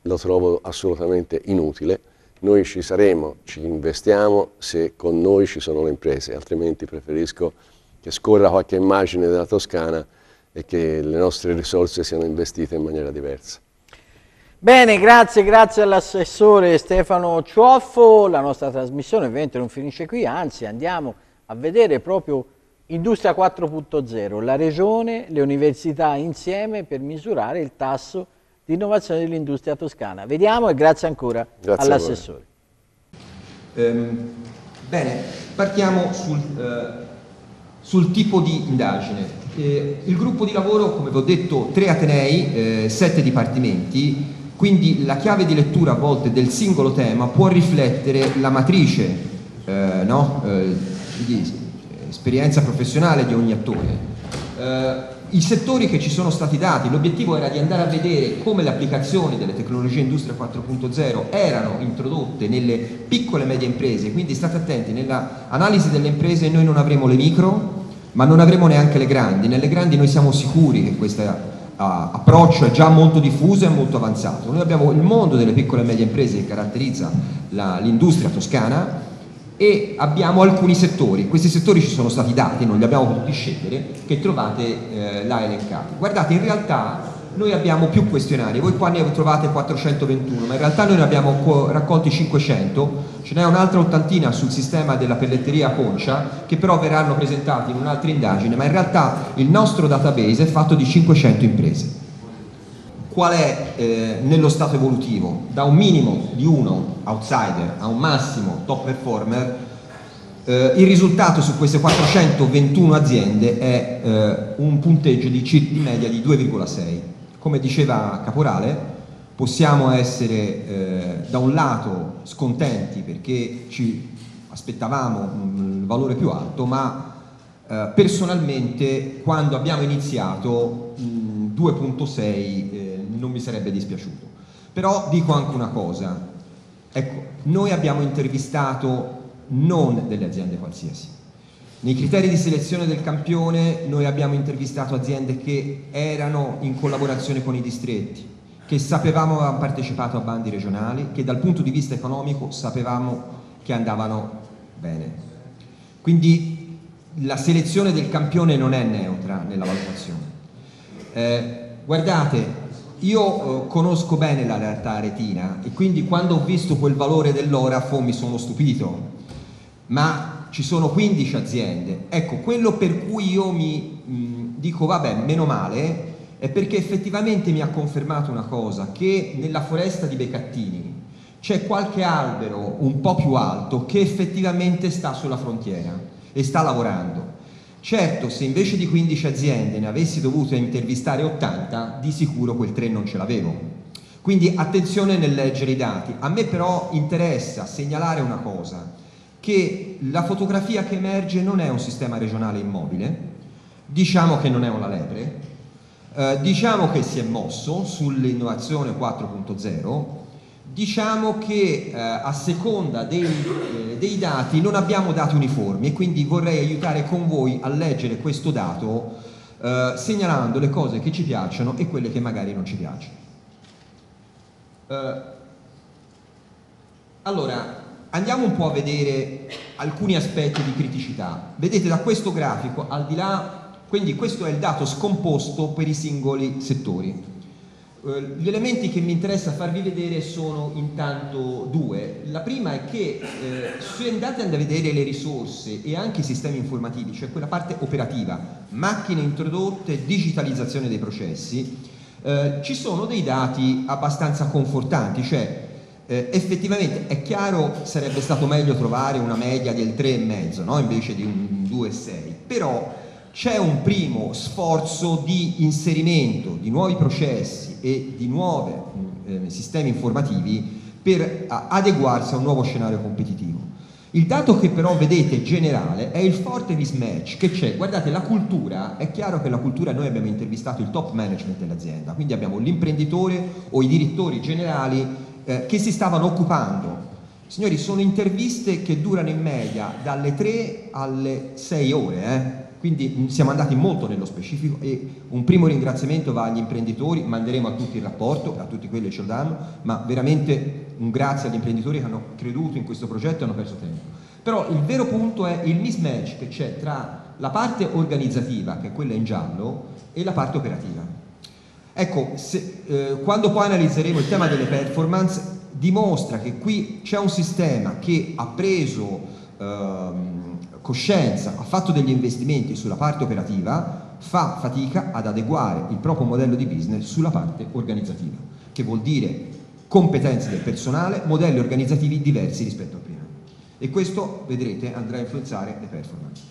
lo trovo assolutamente inutile. Noi ci saremo, ci investiamo se con noi ci sono le imprese, altrimenti preferisco che scorra qualche immagine della Toscana e che le nostre risorse siano investite in maniera diversa. Bene, grazie, grazie all'assessore Stefano Ciuoffo. La nostra trasmissione ovviamente non finisce qui, anzi andiamo a vedere proprio Industria 4.0, la regione, le università insieme per misurare il tasso di innovazione dell'industria toscana. Vediamo e grazie ancora all'assessore. Ehm, bene, partiamo sul, eh, sul, tipo di indagine. Eh, il gruppo di lavoro, come vi ho detto, tre atenei, eh, sette dipartimenti, quindi la chiave di lettura a volte del singolo tema può riflettere la matrice eh, no? Eh, di esperienza professionale di ogni attore. I settori che ci sono stati dati, l'obiettivo era di andare a vedere come le applicazioni delle tecnologie Industria 4.0 erano introdotte nelle piccole e medie imprese, quindi state attenti, nell'analisi delle imprese noi non avremo le micro, ma non avremo neanche le grandi, nelle grandi noi siamo sicuri che questo uh, approccio è già molto diffuso e molto avanzato. Noi abbiamo il mondo delle piccole e medie imprese che caratterizza l'industria toscana, e abbiamo alcuni settori, questi settori ci sono stati dati, non li abbiamo potuti scegliere, che trovate eh, là elencati. Guardate, in realtà noi abbiamo più questionari, voi qua ne trovate 421, ma in realtà noi ne abbiamo raccolti 500, ce n'è un'altra ottantina sul sistema della pelletteria Concia, che però verranno presentati in un'altra indagine, ma in realtà il nostro database è fatto di 500 imprese qual è eh, nello stato evolutivo, da un minimo di uno outsider a un massimo top performer, eh, il risultato su queste 421 aziende è eh, un punteggio di, di media di 2,6. Come diceva Caporale, possiamo essere eh, da un lato scontenti perché ci aspettavamo un valore più alto, ma eh, personalmente quando abbiamo iniziato 2.6 non mi sarebbe dispiaciuto. Però dico anche una cosa, ecco, noi abbiamo intervistato non delle aziende qualsiasi. Nei criteri di selezione del campione noi abbiamo intervistato aziende che erano in collaborazione con i distretti, che sapevamo avevano partecipato a bandi regionali, che dal punto di vista economico sapevamo che andavano bene. Quindi la selezione del campione non è neutra nella valutazione. Eh, guardate, io eh, conosco bene la realtà aretina e quindi quando ho visto quel valore dell'Orafo mi sono stupito, ma ci sono 15 aziende. Ecco, quello per cui io mi mh, dico vabbè, meno male, è perché effettivamente mi ha confermato una cosa, che nella foresta di Becattini c'è qualche albero un po' più alto che effettivamente sta sulla frontiera e sta lavorando Certo, se invece di 15 aziende ne avessi dovuto intervistare 80, di sicuro quel 3 non ce l'avevo. Quindi attenzione nel leggere i dati. A me però interessa segnalare una cosa, che la fotografia che emerge non è un sistema regionale immobile, diciamo che non è una lepre, eh, diciamo che si è mosso sull'innovazione 4.0, diciamo che eh, a seconda dei, eh, dei, dati non abbiamo dati uniformi e quindi vorrei aiutare con voi a leggere questo dato eh, segnalando le cose che ci piacciono e quelle che magari non ci piacciono. Eh, allora, andiamo un po' a vedere alcuni aspetti di criticità. Vedete da questo grafico, al di là, quindi questo è il dato scomposto per i singoli settori. Eh, gli elementi che mi interessa farvi vedere sono intanto due. La prima è che eh, se andate a vedere le risorse e anche i sistemi informativi, cioè quella parte operativa, macchine introdotte, digitalizzazione dei processi, eh, ci sono dei dati abbastanza confortanti, cioè Eh, effettivamente è chiaro sarebbe stato meglio trovare una media del 3,5 no? invece di un 2,6 però c'è un primo sforzo di inserimento di nuovi processi e di nuovi eh, sistemi informativi per adeguarsi a un nuovo scenario competitivo. Il dato che però vedete generale è il forte mismatch che c'è. Guardate, la cultura, è chiaro che la cultura, noi abbiamo intervistato il top management dell'azienda, quindi abbiamo l'imprenditore o i direttori generali eh, che si stavano occupando. Signori, sono interviste che durano in media dalle 3 alle 6 ore, eh? Quindi siamo andati molto nello specifico e un primo ringraziamento va agli imprenditori, manderemo a tutti il rapporto, a tutti quelli che ce lo danno, ma veramente un grazie agli imprenditori che hanno creduto in questo progetto e hanno perso tempo. Però il vero punto è il mismatch che c'è tra la parte organizzativa, che è quella in giallo, e la parte operativa. Ecco, se, eh, quando poi analizzeremo il tema delle performance, dimostra che qui c'è un sistema che ha preso ehm, coscienza, ha fatto degli investimenti sulla parte operativa, fa fatica ad adeguare il proprio modello di business sulla parte organizzativa, che vuol dire competenze del personale, modelli organizzativi diversi rispetto a prima. E questo, vedrete, andrà a influenzare le performance.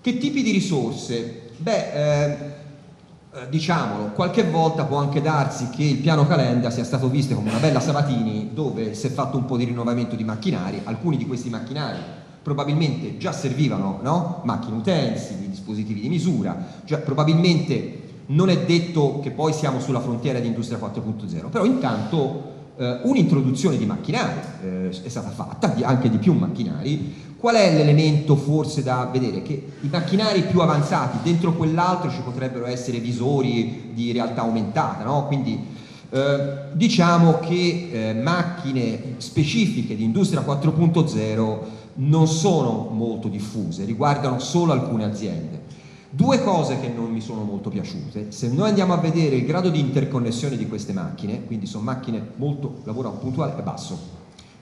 Che tipi di risorse? Beh, eh, eh, diciamolo, qualche volta può anche darsi che il piano Calenda sia stato visto come una bella Sabatini dove si è fatto un po' di rinnovamento di macchinari, alcuni di questi macchinari probabilmente già servivano no? macchine utensili, dispositivi di misura, cioè probabilmente non è detto che poi siamo sulla frontiera di Industria 4.0, però intanto eh, un'introduzione di macchinari eh, è stata fatta, anche di più macchinari. Qual è l'elemento forse da vedere? Che i macchinari più avanzati, dentro quell'altro ci potrebbero essere visori di realtà aumentata, no? quindi eh, diciamo che eh, macchine specifiche di Industria 4.0 non sono molto diffuse, riguardano solo alcune aziende. Due cose che non mi sono molto piaciute, se noi andiamo a vedere il grado di interconnessione di queste macchine, quindi sono macchine molto, lavoro puntuale, è basso.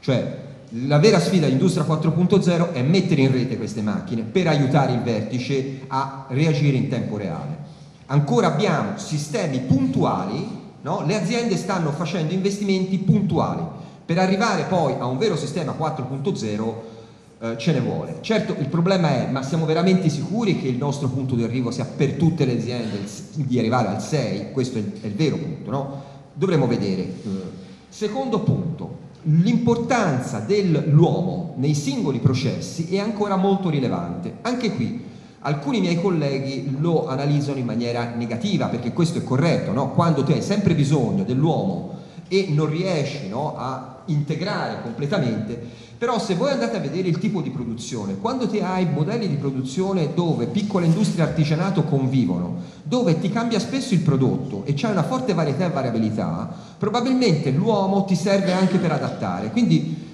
Cioè la vera sfida dell'industria 4.0 è mettere in rete queste macchine per aiutare il vertice a reagire in tempo reale. Ancora abbiamo sistemi puntuali, no? le aziende stanno facendo investimenti puntuali per arrivare poi a un vero sistema 4.0 eh, ce ne vuole. Certo il problema è, ma siamo veramente sicuri che il nostro punto di arrivo sia per tutte le aziende di arrivare al 6? Questo è il, è il vero punto, no? Dovremo vedere. Eh, secondo punto, l'importanza dell'uomo nei singoli processi è ancora molto rilevante. Anche qui alcuni miei colleghi lo analizzano in maniera negativa perché questo è corretto, no? quando tu hai sempre bisogno dell'uomo e non riesci no, a integrare completamente, però se voi andate a vedere il tipo di produzione, quando ti hai modelli di produzione dove piccola industria e artigianato convivono, dove ti cambia spesso il prodotto e c'è una forte varietà e variabilità, probabilmente l'uomo ti serve anche per adattare. Quindi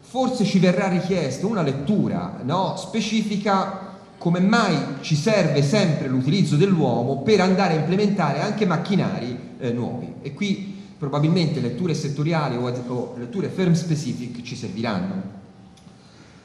forse ci verrà richiesta una lettura no, specifica come mai ci serve sempre l'utilizzo dell'uomo per andare a implementare anche macchinari eh, nuovi. E qui probabilmente letture settoriali o, o letture firm specific ci serviranno.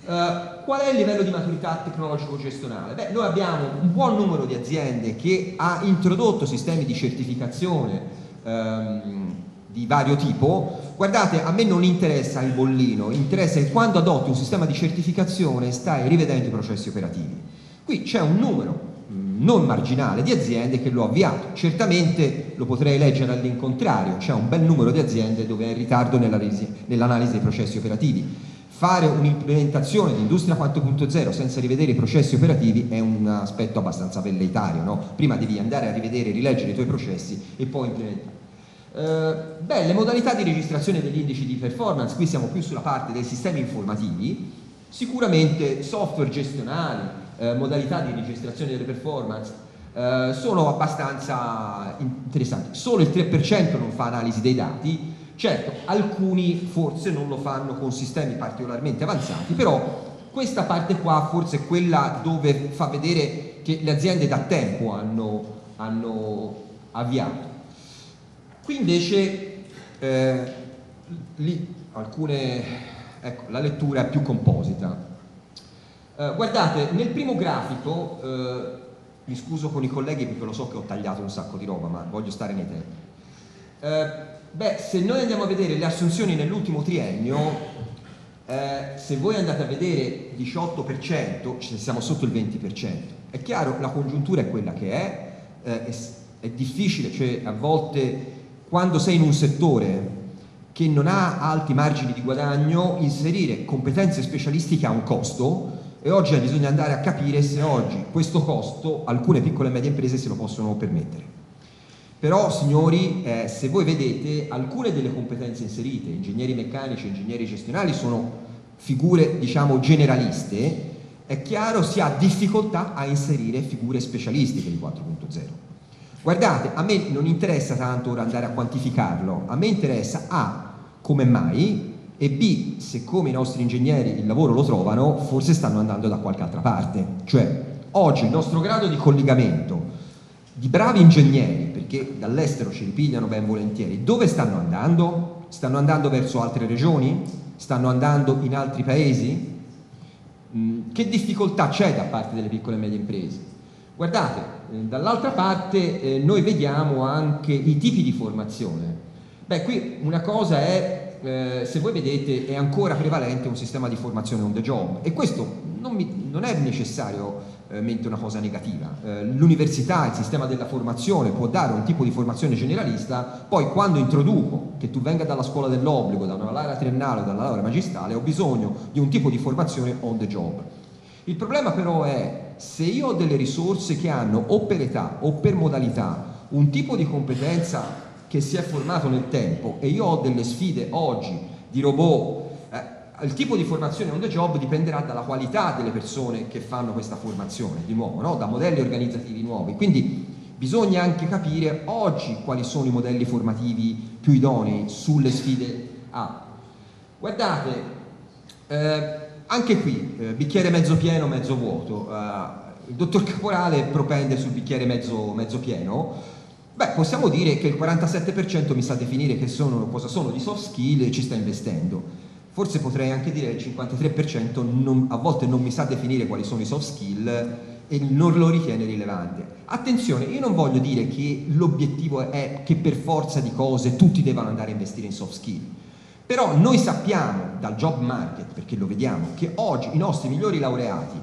Uh, qual è il livello di maturità tecnologico-gestionale? Beh, noi abbiamo un buon numero di aziende che ha introdotto sistemi di certificazione um, di vario tipo. Guardate, a me non interessa il bollino, interessa che quando adotti un sistema di certificazione stai rivedendo i processi operativi. Qui c'è un numero non marginale di aziende che lo ha avviato. Certamente lo potrei leggere all'incontrario, c'è un bel numero di aziende dove è in ritardo nell'analisi, nell'analisi dei processi operativi. Fare un'implementazione di Industria 4.0 senza rivedere i processi operativi è un aspetto abbastanza velleitario, no? prima devi andare a rivedere, rileggere i tuoi processi e poi implementare. Uh, beh, le modalità di registrazione degli indici di performance, qui siamo più sulla parte dei sistemi informativi, sicuramente software gestionali, eh, modalità di registrazione delle performance eh, sono abbastanza interessanti. Solo il 3% non fa analisi dei dati, certo alcuni forse non lo fanno con sistemi particolarmente avanzati, però questa parte qua forse è quella dove fa vedere che le aziende da tempo hanno, hanno avviato. Qui invece eh, lì alcune, ecco, la lettura è più composita. Uh, guardate, nel primo grafico, uh, mi scuso con i colleghi perché lo so che ho tagliato un sacco di roba, ma voglio stare nei tempi. Uh, beh, se noi andiamo a vedere le assunzioni nell'ultimo triennio, eh, se voi andate a vedere 18%, siamo sotto il 20%. È chiaro, la congiuntura è quella che è, eh, è, è difficile, cioè a volte quando sei in un settore che non ha alti margini di guadagno, inserire competenze specialistiche ha un costo e oggi bisogna andare a capire se oggi questo costo alcune piccole e medie imprese se lo possono permettere. Però signori, eh, se voi vedete alcune delle competenze inserite, ingegneri meccanici, ingegneri gestionali, sono figure diciamo generaliste, è chiaro si ha difficoltà a inserire figure specialistiche di 4.0. Guardate, a me non interessa tanto ora andare a quantificarlo, a me interessa A, come mai e B, siccome i nostri ingegneri il lavoro lo trovano, forse stanno andando da qualche altra parte. Cioè, oggi il nostro grado di collegamento di bravi ingegneri, perché dall'estero ci ripigliano ben volentieri, dove stanno andando? Stanno andando verso altre regioni? Stanno andando in altri paesi? Mm, che difficoltà c'è da parte delle piccole e medie imprese? Guardate, eh, dall'altra parte eh, noi vediamo anche i tipi di formazione. Beh, qui una cosa è, eh, se voi vedete, è ancora prevalente un sistema di formazione on the job e questo non, mi, non è necessariamente una cosa negativa. Eh, L'università, il sistema della formazione può dare un tipo di formazione generalista, poi quando introduco che tu venga dalla scuola dell'obbligo, da una laurea triennale o dalla laurea magistrale, ho bisogno di un tipo di formazione on the job. Il problema però è se io ho delle risorse che hanno o per età o per modalità un tipo di competenza che si è formato nel tempo e io ho delle sfide oggi di robot, eh, il tipo di formazione on the job dipenderà dalla qualità delle persone che fanno questa formazione, di nuovo, no? da modelli organizzativi nuovi. Quindi bisogna anche capire oggi quali sono i modelli formativi più idonei sulle sfide A. Guardate, eh, anche qui, eh, bicchiere mezzo pieno, mezzo vuoto. Eh, il dottor Caporale propende sul bicchiere mezzo, mezzo pieno, Beh, possiamo dire che il 47% mi sa definire che sono, cosa sono di soft skill e ci sta investendo. Forse potrei anche dire che il 53% non, a volte non mi sa definire quali sono i soft skill e non lo ritiene rilevante. Attenzione, io non voglio dire che l'obiettivo è che per forza di cose tutti devono andare a investire in soft skill. Però noi sappiamo dal job market, perché lo vediamo, che oggi i nostri migliori laureati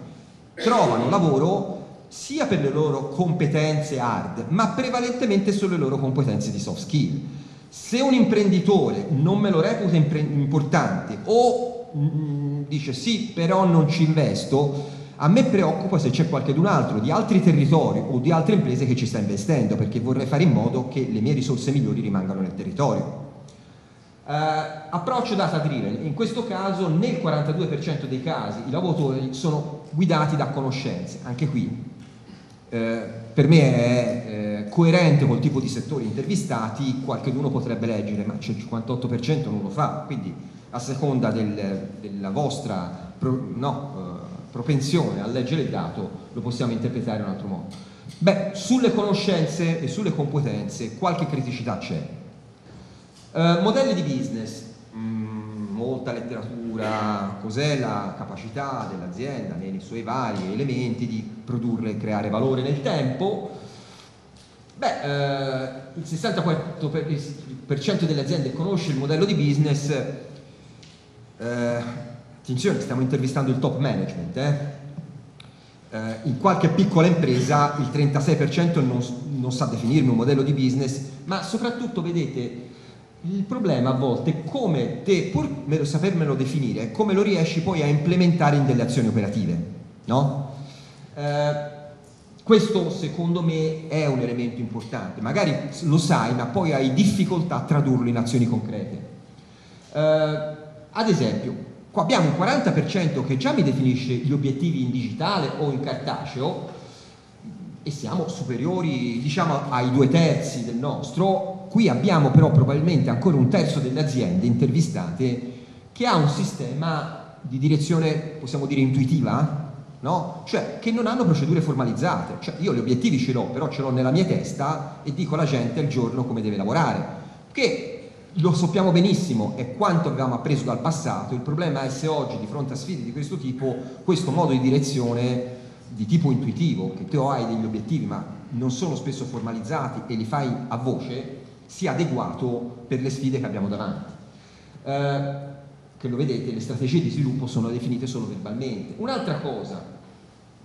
trovano lavoro sia per le loro competenze hard, ma prevalentemente sulle loro competenze di soft skill. Se un imprenditore non me lo reputa importante o mm, dice sì, però non ci investo, a me preoccupa se c'è qualcun altro di altri territori o di altre imprese che ci sta investendo, perché vorrei fare in modo che le mie risorse migliori rimangano nel territorio. Uh, approccio data driven, in questo caso nel 42% dei casi i lavoratori sono guidati da conoscenze, anche qui eh, per me è eh, coerente col tipo di settori intervistati, qualcuno potrebbe leggere, ma il 58% non lo fa, quindi a seconda del, della vostra pro, no, eh, propensione a leggere il dato lo possiamo interpretare in un altro modo. Beh, sulle conoscenze e sulle competenze qualche criticità c'è. Eh, modelli di business, mm, molta letteratura, cos'è la capacità dell'azienda nei suoi vari elementi di produrre e creare valore nel tempo. Beh, eh, il 64% delle aziende conosce il modello di business. Eh, attenzione, stiamo intervistando il top management. Eh? eh in qualche piccola impresa il 36% non, non sa definirmi un modello di business, ma soprattutto vedete il problema a volte è come te, pur sapermelo definire, come lo riesci poi a implementare in delle azioni operative, no? Eh, questo secondo me è un elemento importante, magari lo sai ma poi hai difficoltà a tradurlo in azioni concrete. Eh, ad esempio, qua abbiamo un 40% che già mi definisce gli obiettivi in digitale o in cartaceo e siamo superiori diciamo ai due terzi del nostro, qui abbiamo però probabilmente ancora un terzo delle aziende intervistate che ha un sistema di direzione, possiamo dire, intuitiva, no? Cioè che non hanno procedure formalizzate, cioè io gli obiettivi ce l'ho, però ce l'ho nella mia testa e dico alla gente il giorno come deve lavorare, che lo sappiamo benissimo, è quanto avevamo appreso dal passato, il problema è se oggi di fronte a sfide di questo tipo, questo modo di direzione di tipo intuitivo, che tu hai degli obiettivi ma non sono spesso formalizzati e li fai a voce, sia adeguato per le sfide che abbiamo davanti. Eh, che lo vedete, le strategie di sviluppo sono definite solo verbalmente. Un'altra cosa,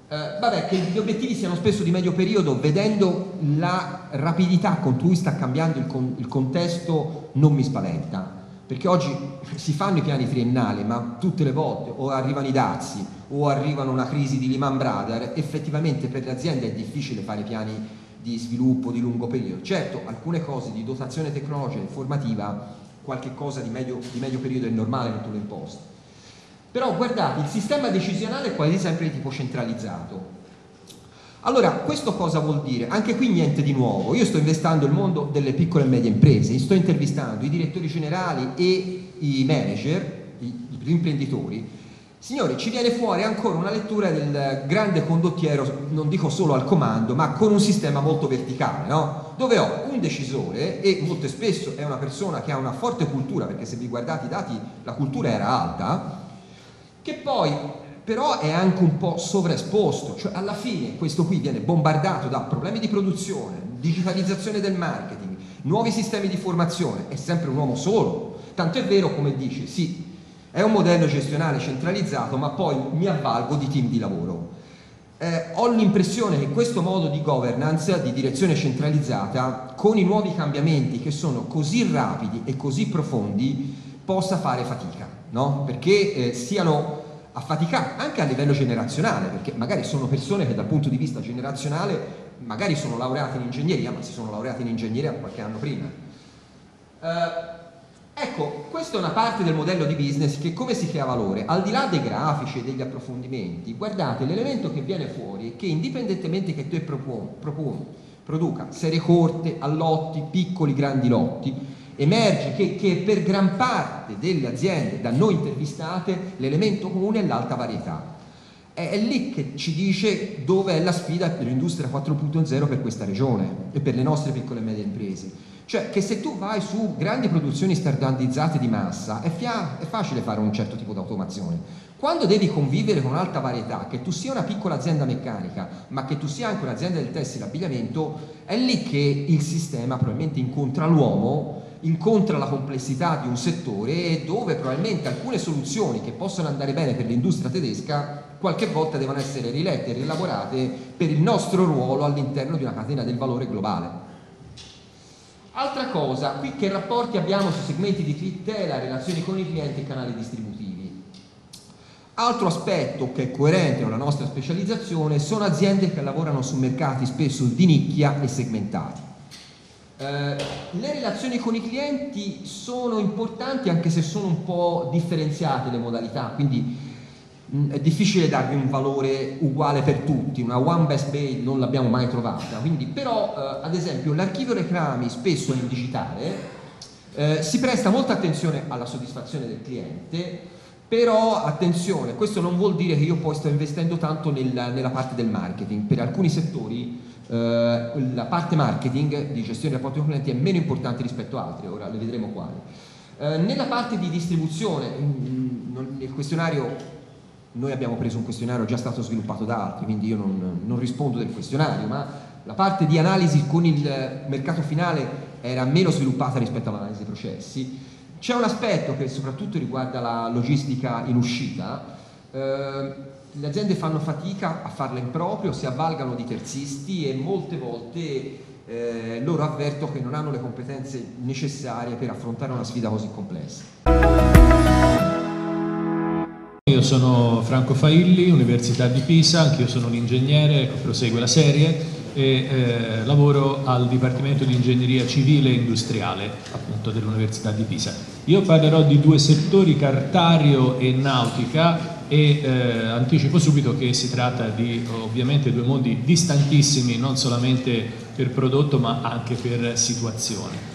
eh, vabbè, che gli obiettivi siano spesso di medio periodo, vedendo la rapidità con cui sta cambiando il, con, il contesto, non mi spaventa perché oggi si fanno i piani triennali, ma tutte le volte o arrivano i dazi o arrivano una crisi di Lehman Brothers, effettivamente per le aziende è difficile fare piani di sviluppo di lungo periodo. Certo, alcune cose di dotazione tecnologica e informativa, qualche cosa di medio, di medio periodo è normale che tu lo imposti. Però guardate, il sistema decisionale è quasi sempre di tipo centralizzato. Allora, questo cosa vuol dire? Anche qui niente di nuovo. Io sto investendo il mondo delle piccole e medie imprese, sto intervistando i direttori generali e i manager, gli imprenditori. Signori, ci viene fuori ancora una lettura del grande condottiero, non dico solo al comando, ma con un sistema molto verticale, no? Dove ho un decisore e molto spesso è una persona che ha una forte cultura, perché se vi guardate i dati la cultura era alta, che poi però è anche un po' sovraesposto, cioè alla fine questo qui viene bombardato da problemi di produzione, digitalizzazione del marketing, nuovi sistemi di formazione, è sempre un uomo solo, tanto è vero come dice, sì, è un modello gestionale centralizzato, ma poi mi avvalgo di team di lavoro. Eh, ho l'impressione che questo modo di governance, di direzione centralizzata, con i nuovi cambiamenti che sono così rapidi e così profondi, possa fare fatica, no? perché eh, siano affaticati anche a livello generazionale, perché magari sono persone che dal punto di vista generazionale magari sono laureate in ingegneria, ma si sono laureate in ingegneria qualche anno prima. Eh, ecco, questa è una parte del modello di business che come si crea valore? Al di là dei grafici e degli approfondimenti, guardate, l'elemento che viene fuori è che indipendentemente che tu proponi, produca serie corte, allotti, piccoli, grandi lotti, emerge che, che, per gran parte delle aziende da noi intervistate l'elemento comune è l'alta varietà. È, è lì che ci dice dove è la sfida per l'industria 4.0 per questa regione e per le nostre piccole e medie imprese. Cioè che se tu vai su grandi produzioni standardizzate di massa è, è facile fare un certo tipo di automazione. Quando devi convivere con un'alta varietà, che tu sia una piccola azienda meccanica, ma che tu sia anche un'azienda del tessile abbigliamento, è lì che il sistema probabilmente incontra l'uomo incontra la complessità di un settore e dove probabilmente alcune soluzioni che possono andare bene per l'industria tedesca qualche volta devono essere rilette e rielaborate per il nostro ruolo all'interno di una catena del valore globale. Altra cosa, qui che rapporti abbiamo sui segmenti di clientela, relazioni con i clienti e canali distributivi. Altro aspetto che è coerente con la nostra specializzazione sono aziende che lavorano su mercati spesso di nicchia e segmentati. Eh, le relazioni con i clienti sono importanti anche se sono un po' differenziate le modalità, quindi mm, è difficile darvi un valore uguale per tutti, una one best bay non l'abbiamo mai trovata, quindi, però eh, ad esempio l'archivio reclami spesso in digitale eh, si presta molta attenzione alla soddisfazione del cliente, però attenzione, questo non vuol dire che io poi sto investendo tanto nel, nella parte del marketing, per alcuni settori eh, la parte marketing di gestione dei rapporti con clienti è meno importante rispetto a altre, ora le vedremo quali. Eh, nella parte di distribuzione, nel questionario noi abbiamo preso un questionario già stato sviluppato da altri, quindi io non, non, rispondo del questionario, ma la parte di analisi con il mercato finale era meno sviluppata rispetto all'analisi dei processi. C'è un aspetto che soprattutto riguarda la logistica in uscita, eh, le aziende fanno fatica a farla in proprio, si avvalgano di terzisti e molte volte eh, loro avverto che non hanno le competenze necessarie per affrontare una sfida così complessa. Io sono Franco Failli, Università di Pisa, anch'io sono un ingegnere, prosegue la serie e eh, lavoro al Dipartimento di Ingegneria Civile e Industriale appunto dell'Università di Pisa. Io parlerò di due settori, cartario e nautica e eh, anticipo subito che si tratta di ovviamente due mondi distantissimi non solamente per prodotto ma anche per situazione.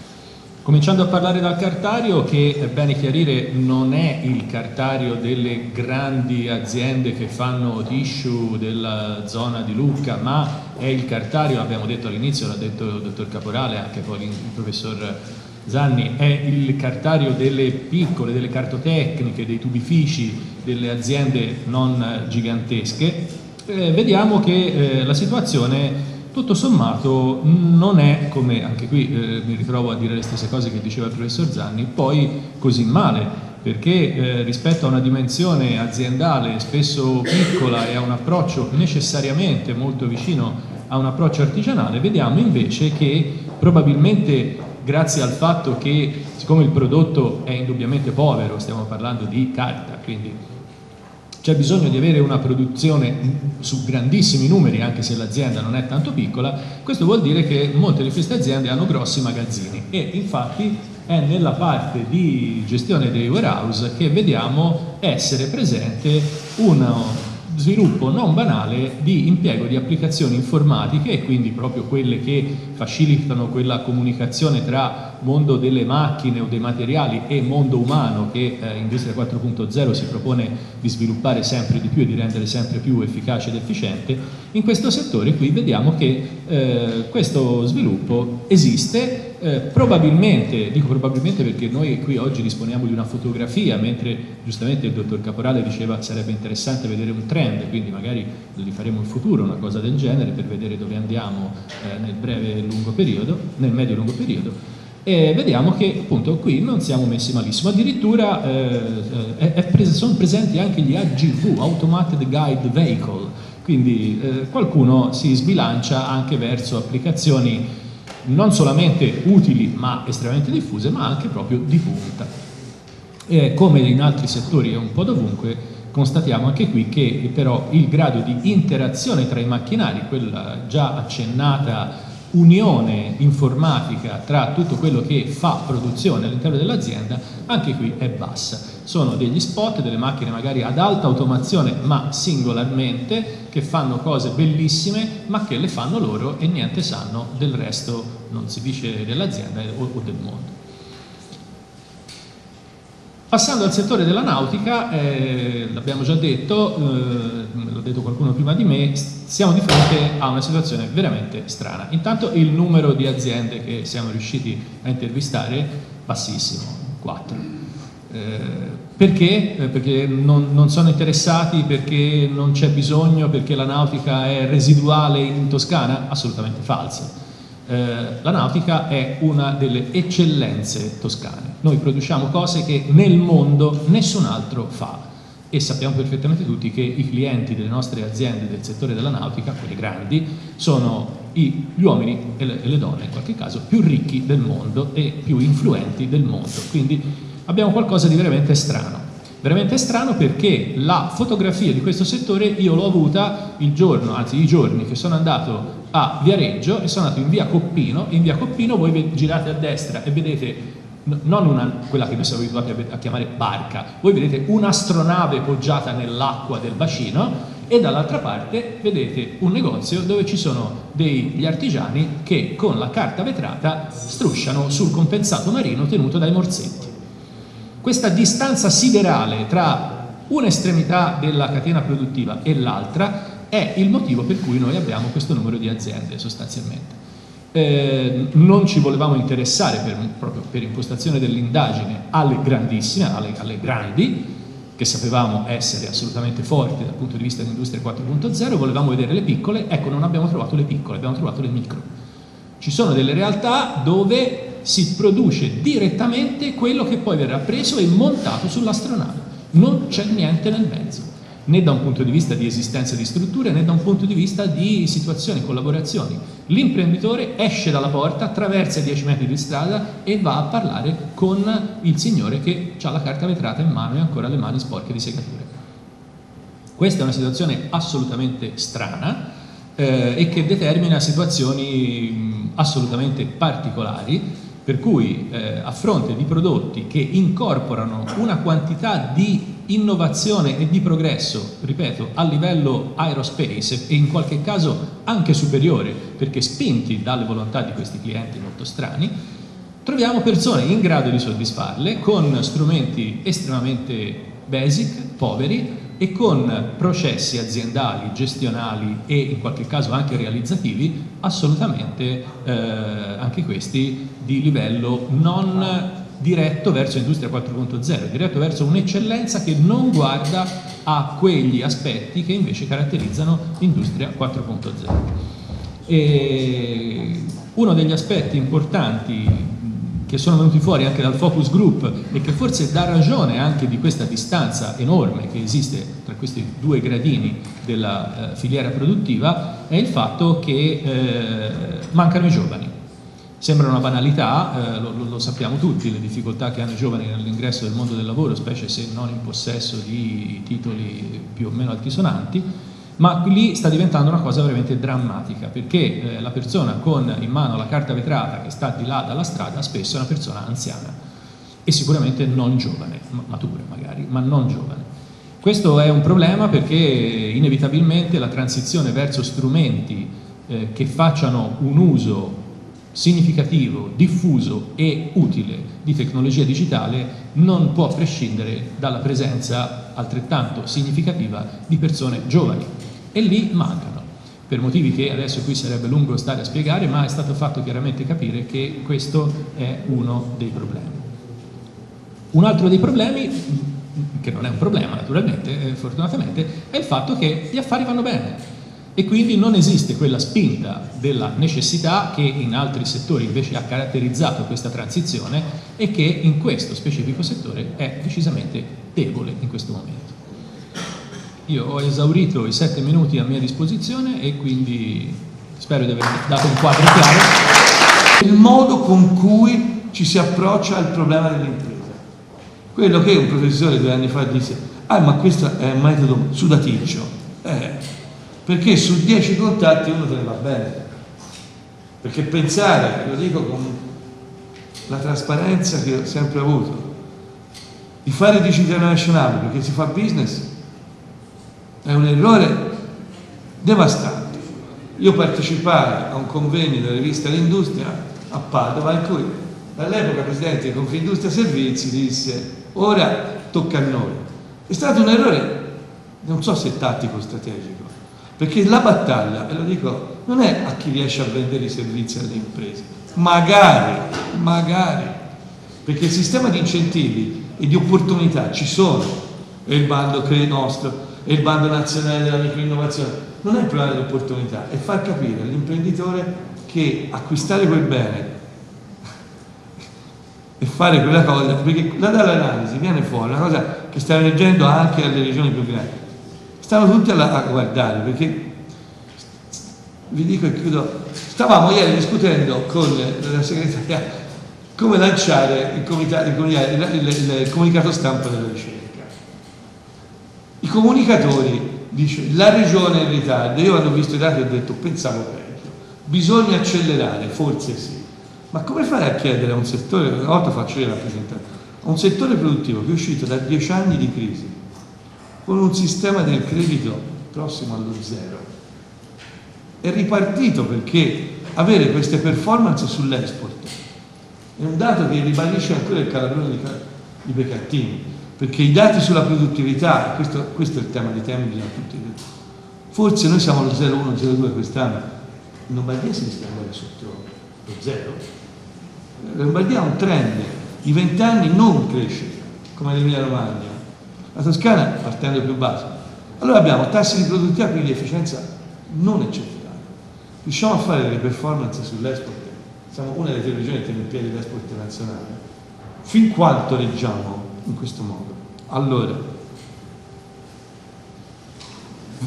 Cominciando a parlare dal cartario che è bene chiarire non è il cartario delle grandi aziende che fanno tissue della zona di Lucca ma è il cartario, abbiamo detto all'inizio, l'ha detto il dottor Caporale, anche poi il professor Zanni, è il cartario delle piccole, delle cartotecniche, dei tubifici, delle aziende non gigantesche, eh, vediamo che eh, la situazione tutto sommato non è, come anche qui eh, mi ritrovo a dire le stesse cose che diceva il professor Zanni, poi così male, perché eh, rispetto a una dimensione aziendale spesso piccola e a un approccio necessariamente molto vicino a un approccio artigianale, vediamo invece che probabilmente grazie al fatto che siccome il prodotto è indubbiamente povero, stiamo parlando di carta, quindi c'è bisogno di avere una produzione su grandissimi numeri, anche se l'azienda non è tanto piccola, questo vuol dire che molte di queste aziende hanno grossi magazzini. E infatti è nella parte di gestione dei warehouse che vediamo essere presente uno sviluppo non banale di impiego di applicazioni informatiche e quindi proprio quelle che facilitano quella comunicazione tra mondo delle macchine o dei materiali e mondo umano che eh, Industria 4.0 si propone di sviluppare sempre di più e di rendere sempre più efficace ed efficiente, in questo settore qui vediamo che eh, questo sviluppo esiste eh, probabilmente, dico probabilmente perché noi qui oggi disponiamo di una fotografia, mentre giustamente il dottor Caporale diceva sarebbe interessante vedere un trend, quindi magari li faremo in futuro una cosa del genere per vedere dove andiamo eh, nel breve e lungo periodo, nel medio e lungo periodo, e vediamo che appunto qui non siamo messi malissimo, addirittura eh, eh è sono presenti anche gli AGV, Automated Guide Vehicle, quindi eh, qualcuno si sbilancia anche verso applicazioni non solamente utili ma estremamente diffuse, ma anche proprio di punta. E come in altri settori e un po' dovunque, constatiamo anche qui che però il grado di interazione tra i macchinari, quella già accennata unione informatica tra tutto quello che fa produzione all'interno dell'azienda, anche qui è bassa. Sono degli spot, delle macchine magari ad alta automazione ma singolarmente, che fanno cose bellissime ma che le fanno loro e niente sanno del resto, non si dice dell'azienda o, del mondo. Passando al settore della nautica, eh, l'abbiamo già detto, eh, l'ha detto qualcuno prima di me, siamo di fronte a una situazione veramente strana. Intanto il numero di aziende che siamo riusciti a intervistare bassissimo, 4. Eh, perché? Eh, perché non, non, sono interessati, perché non c'è bisogno, perché la nautica è residuale in Toscana? Assolutamente falso eh, la nautica è una delle eccellenze toscane. Noi produciamo cose che nel mondo nessun altro fa e sappiamo perfettamente tutti che i clienti delle nostre aziende del settore della nautica, quelli grandi, sono gli uomini e le, e le donne in qualche caso più ricchi del mondo e più influenti del mondo. Quindi abbiamo qualcosa di veramente strano. Veramente strano perché la fotografia di questo settore io l'ho avuta il giorno, anzi i giorni che sono andato a Viareggio e sono andato in via Coppino. In via Coppino voi girate a destra e vedete non una, quella che noi siamo abituati a chiamare barca, voi vedete un'astronave poggiata nell'acqua del bacino e dall'altra parte vedete un negozio dove ci sono degli artigiani che con la carta vetrata strusciano sul compensato marino tenuto dai morsetti. Questa distanza siderale tra un'estremità della catena produttiva e l'altra è il motivo per cui noi abbiamo questo numero di aziende sostanzialmente. Eh, non ci volevamo interessare per, proprio per impostazione dell'indagine alle grandissime, alle, alle, grandi, che sapevamo essere assolutamente forti dal punto di vista dell'industria 4.0, volevamo vedere le piccole, ecco non abbiamo trovato le piccole, abbiamo trovato le micro. Ci sono delle realtà dove si produce direttamente quello che poi verrà preso e montato sull'astronave, non c'è niente nel mezzo né da un punto di vista di esistenza di strutture né da un punto di vista di situazioni, collaborazioni. L'imprenditore esce dalla porta, attraversa i 10 metri di strada e va a parlare con il signore che ha la carta vetrata in mano e ancora le mani sporche di segature. Questa è una situazione assolutamente strana eh, e che determina situazioni mh, assolutamente particolari per cui eh, a fronte di prodotti che incorporano una quantità di innovazione e di progresso, ripeto, a livello aerospace e in qualche caso anche superiore, perché spinti dalle volontà di questi clienti molto strani, troviamo persone in grado di soddisfarle con strumenti estremamente basic, poveri e con processi aziendali, gestionali e in qualche caso anche realizzativi assolutamente eh, anche questi di livello non diretto verso Industria 4.0, diretto verso un'eccellenza che non guarda a quegli aspetti che invece caratterizzano l'Industria 4.0. E uno degli aspetti importanti che sono venuti fuori anche dal focus group e che forse dà ragione anche di questa distanza enorme che esiste tra questi due gradini della eh, filiera produttiva è il fatto che eh, mancano i giovani. Sembra una banalità, eh, lo, lo, sappiamo tutti, le difficoltà che hanno i giovani nell'ingresso del mondo del lavoro, specie se non in possesso di titoli più o meno altisonanti, ma lì sta diventando una cosa veramente drammatica perché eh, la persona con in mano la carta vetrata che sta di là dalla strada spesso è una persona anziana e sicuramente non giovane, matura magari, ma non giovane. Questo è un problema perché inevitabilmente la transizione verso strumenti eh, che facciano un uso significativo, diffuso e utile di tecnologia digitale non può prescindere dalla presenza altrettanto significativa di persone giovani. E lì mancano. Per motivi che adesso qui sarebbe lungo stare a spiegare, ma è stato fatto chiaramente capire che questo è uno dei problemi. Un altro dei problemi, che non è un problema naturalmente, eh, fortunatamente, è il fatto che gli affari vanno bene e quindi non esiste quella spinta della necessità che in altri settori invece ha caratterizzato questa transizione e che in questo specifico settore è decisamente debole in questo momento. Io ho esaurito i sette minuti a mia disposizione e quindi spero di aver dato un quadro chiaro. Il modo con cui ci si approccia al problema dell'impresa. Quello che un professore due anni fa disse, ah ma questo è un metodo sudaticcio. Eh, perché su dieci contatti uno te ne va bene. Perché pensare, lo dico con la trasparenza che ho sempre avuto, di fare dici internazionali perché si fa business è un errore devastante. Io partecipai a un convegno della rivista L'Industria a Padova in cui all'epoca presidente di Confindustria Servizi disse ora tocca a noi. È stato un errore, non so se tattico o strategico, perché la battaglia, e lo dico, non è a chi riesce a vendere i servizi alle imprese, magari, magari, perché il sistema di incentivi e di opportunità ci sono, è il bando nostro, è il bando nazionale della microinnovazione, non è il problema dell'opportunità, è far capire all'imprenditore che acquistare quel bene <laughs> e fare quella cosa, perché da dall'analisi viene fuori una cosa che sta emergendo anche alle regioni più grandi Stavano tutti a, guardare perché, vi dico e chiudo, stavamo ieri discutendo con la segretaria come lanciare il, comitato, il, il, il comunicato stampa della ricerca. I comunicatori, dice, la regione è in ritardo, io ho visto i dati ho detto pensavo peggio, bisogna accelerare, forse sì, ma come fai a chiedere a un settore, una volta faccio io rappresentante, a un settore produttivo che è uscito da dieci anni di crisi, con un sistema del credito prossimo allo zero. È ripartito perché avere queste performance sull'export è un dato che ribadisce ancora il calabrone di, di Beccattini, perché i dati sulla produttività, questo, questo è il tema dei temi di tutti, forse noi siamo allo 0,1, 0,2 quest'anno, in Lombardia si rischia andare sotto lo zero. La Lombardia ha un trend di 20 anni non cresce come l'Emilia Romagna, la Toscana partendo più basso. Allora abbiamo tassi di produttività, quindi efficienza non eccezionale. Riusciamo a fare delle performance sull'export, siamo una delle tre regioni che tiene in piedi l'export nazionale. Fin quanto reggiamo in questo modo? Allora,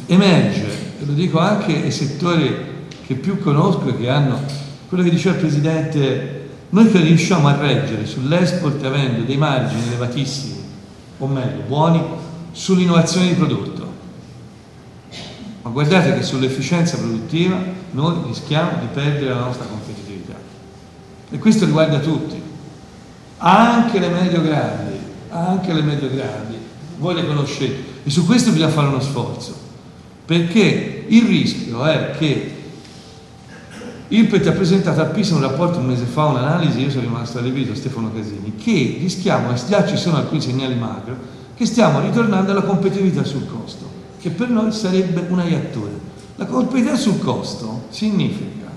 emerge, e lo dico anche ai settori che più conosco e che hanno, quello che diceva il Presidente, noi che riusciamo a reggere sull'export avendo dei margini elevatissimi o meglio, buoni sull'innovazione di prodotto. Ma guardate che sull'efficienza produttiva noi rischiamo di perdere la nostra competitività. E questo riguarda tutti, anche le medio grandi, anche le medio grandi, voi le conoscete. E su questo bisogna fare uno sforzo, perché il rischio è che Irpet ha presentato a Pisa un rapporto un mese fa, un'analisi, io sono rimasto allibito, Stefano Casini, che rischiamo, e già ci sono alcuni segnali macro, che stiamo ritornando alla competitività sul costo, che per noi sarebbe una iattura. La competitività sul costo significa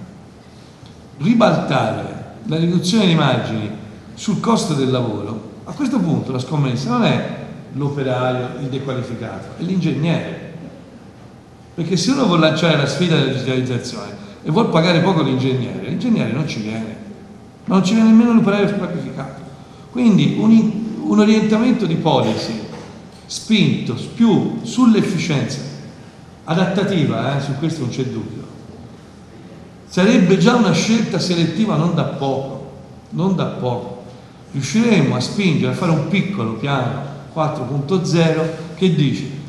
ribaltare la riduzione dei margini sul costo del lavoro. A questo punto la scommessa non è l'operaio, il dequalificato, è l'ingegnere. Perché se uno vuole lanciare la sfida della digitalizzazione, e vuol pagare poco l'ingegnere, l'ingegnere non ci viene, non ci viene nemmeno l'operaio qualificato. Quindi un, un orientamento di policy spinto più sull'efficienza adattativa, eh, su questo non c'è dubbio, sarebbe già una scelta selettiva non da poco, non da poco. Riusciremo a spingere a fare un piccolo piano 4.0 che dice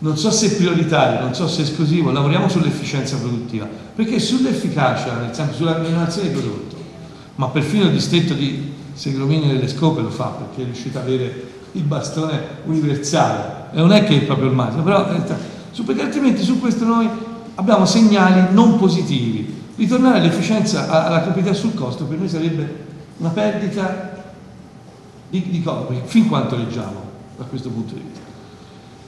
non so se è prioritario, non so se è esclusivo, lavoriamo sull'efficienza produttiva, perché sull'efficacia, nel senso sulla minerazione del prodotto, ma perfino il distretto di Segromini delle Scope lo fa perché è riuscito ad avere il bastone universale e non è che è proprio il massimo, però eh, perché altrimenti su questo noi abbiamo segnali non positivi. Ritornare all'efficienza, alla capacità sul costo per noi sarebbe una perdita di, di costi, fin quanto leggiamo da questo punto di vista.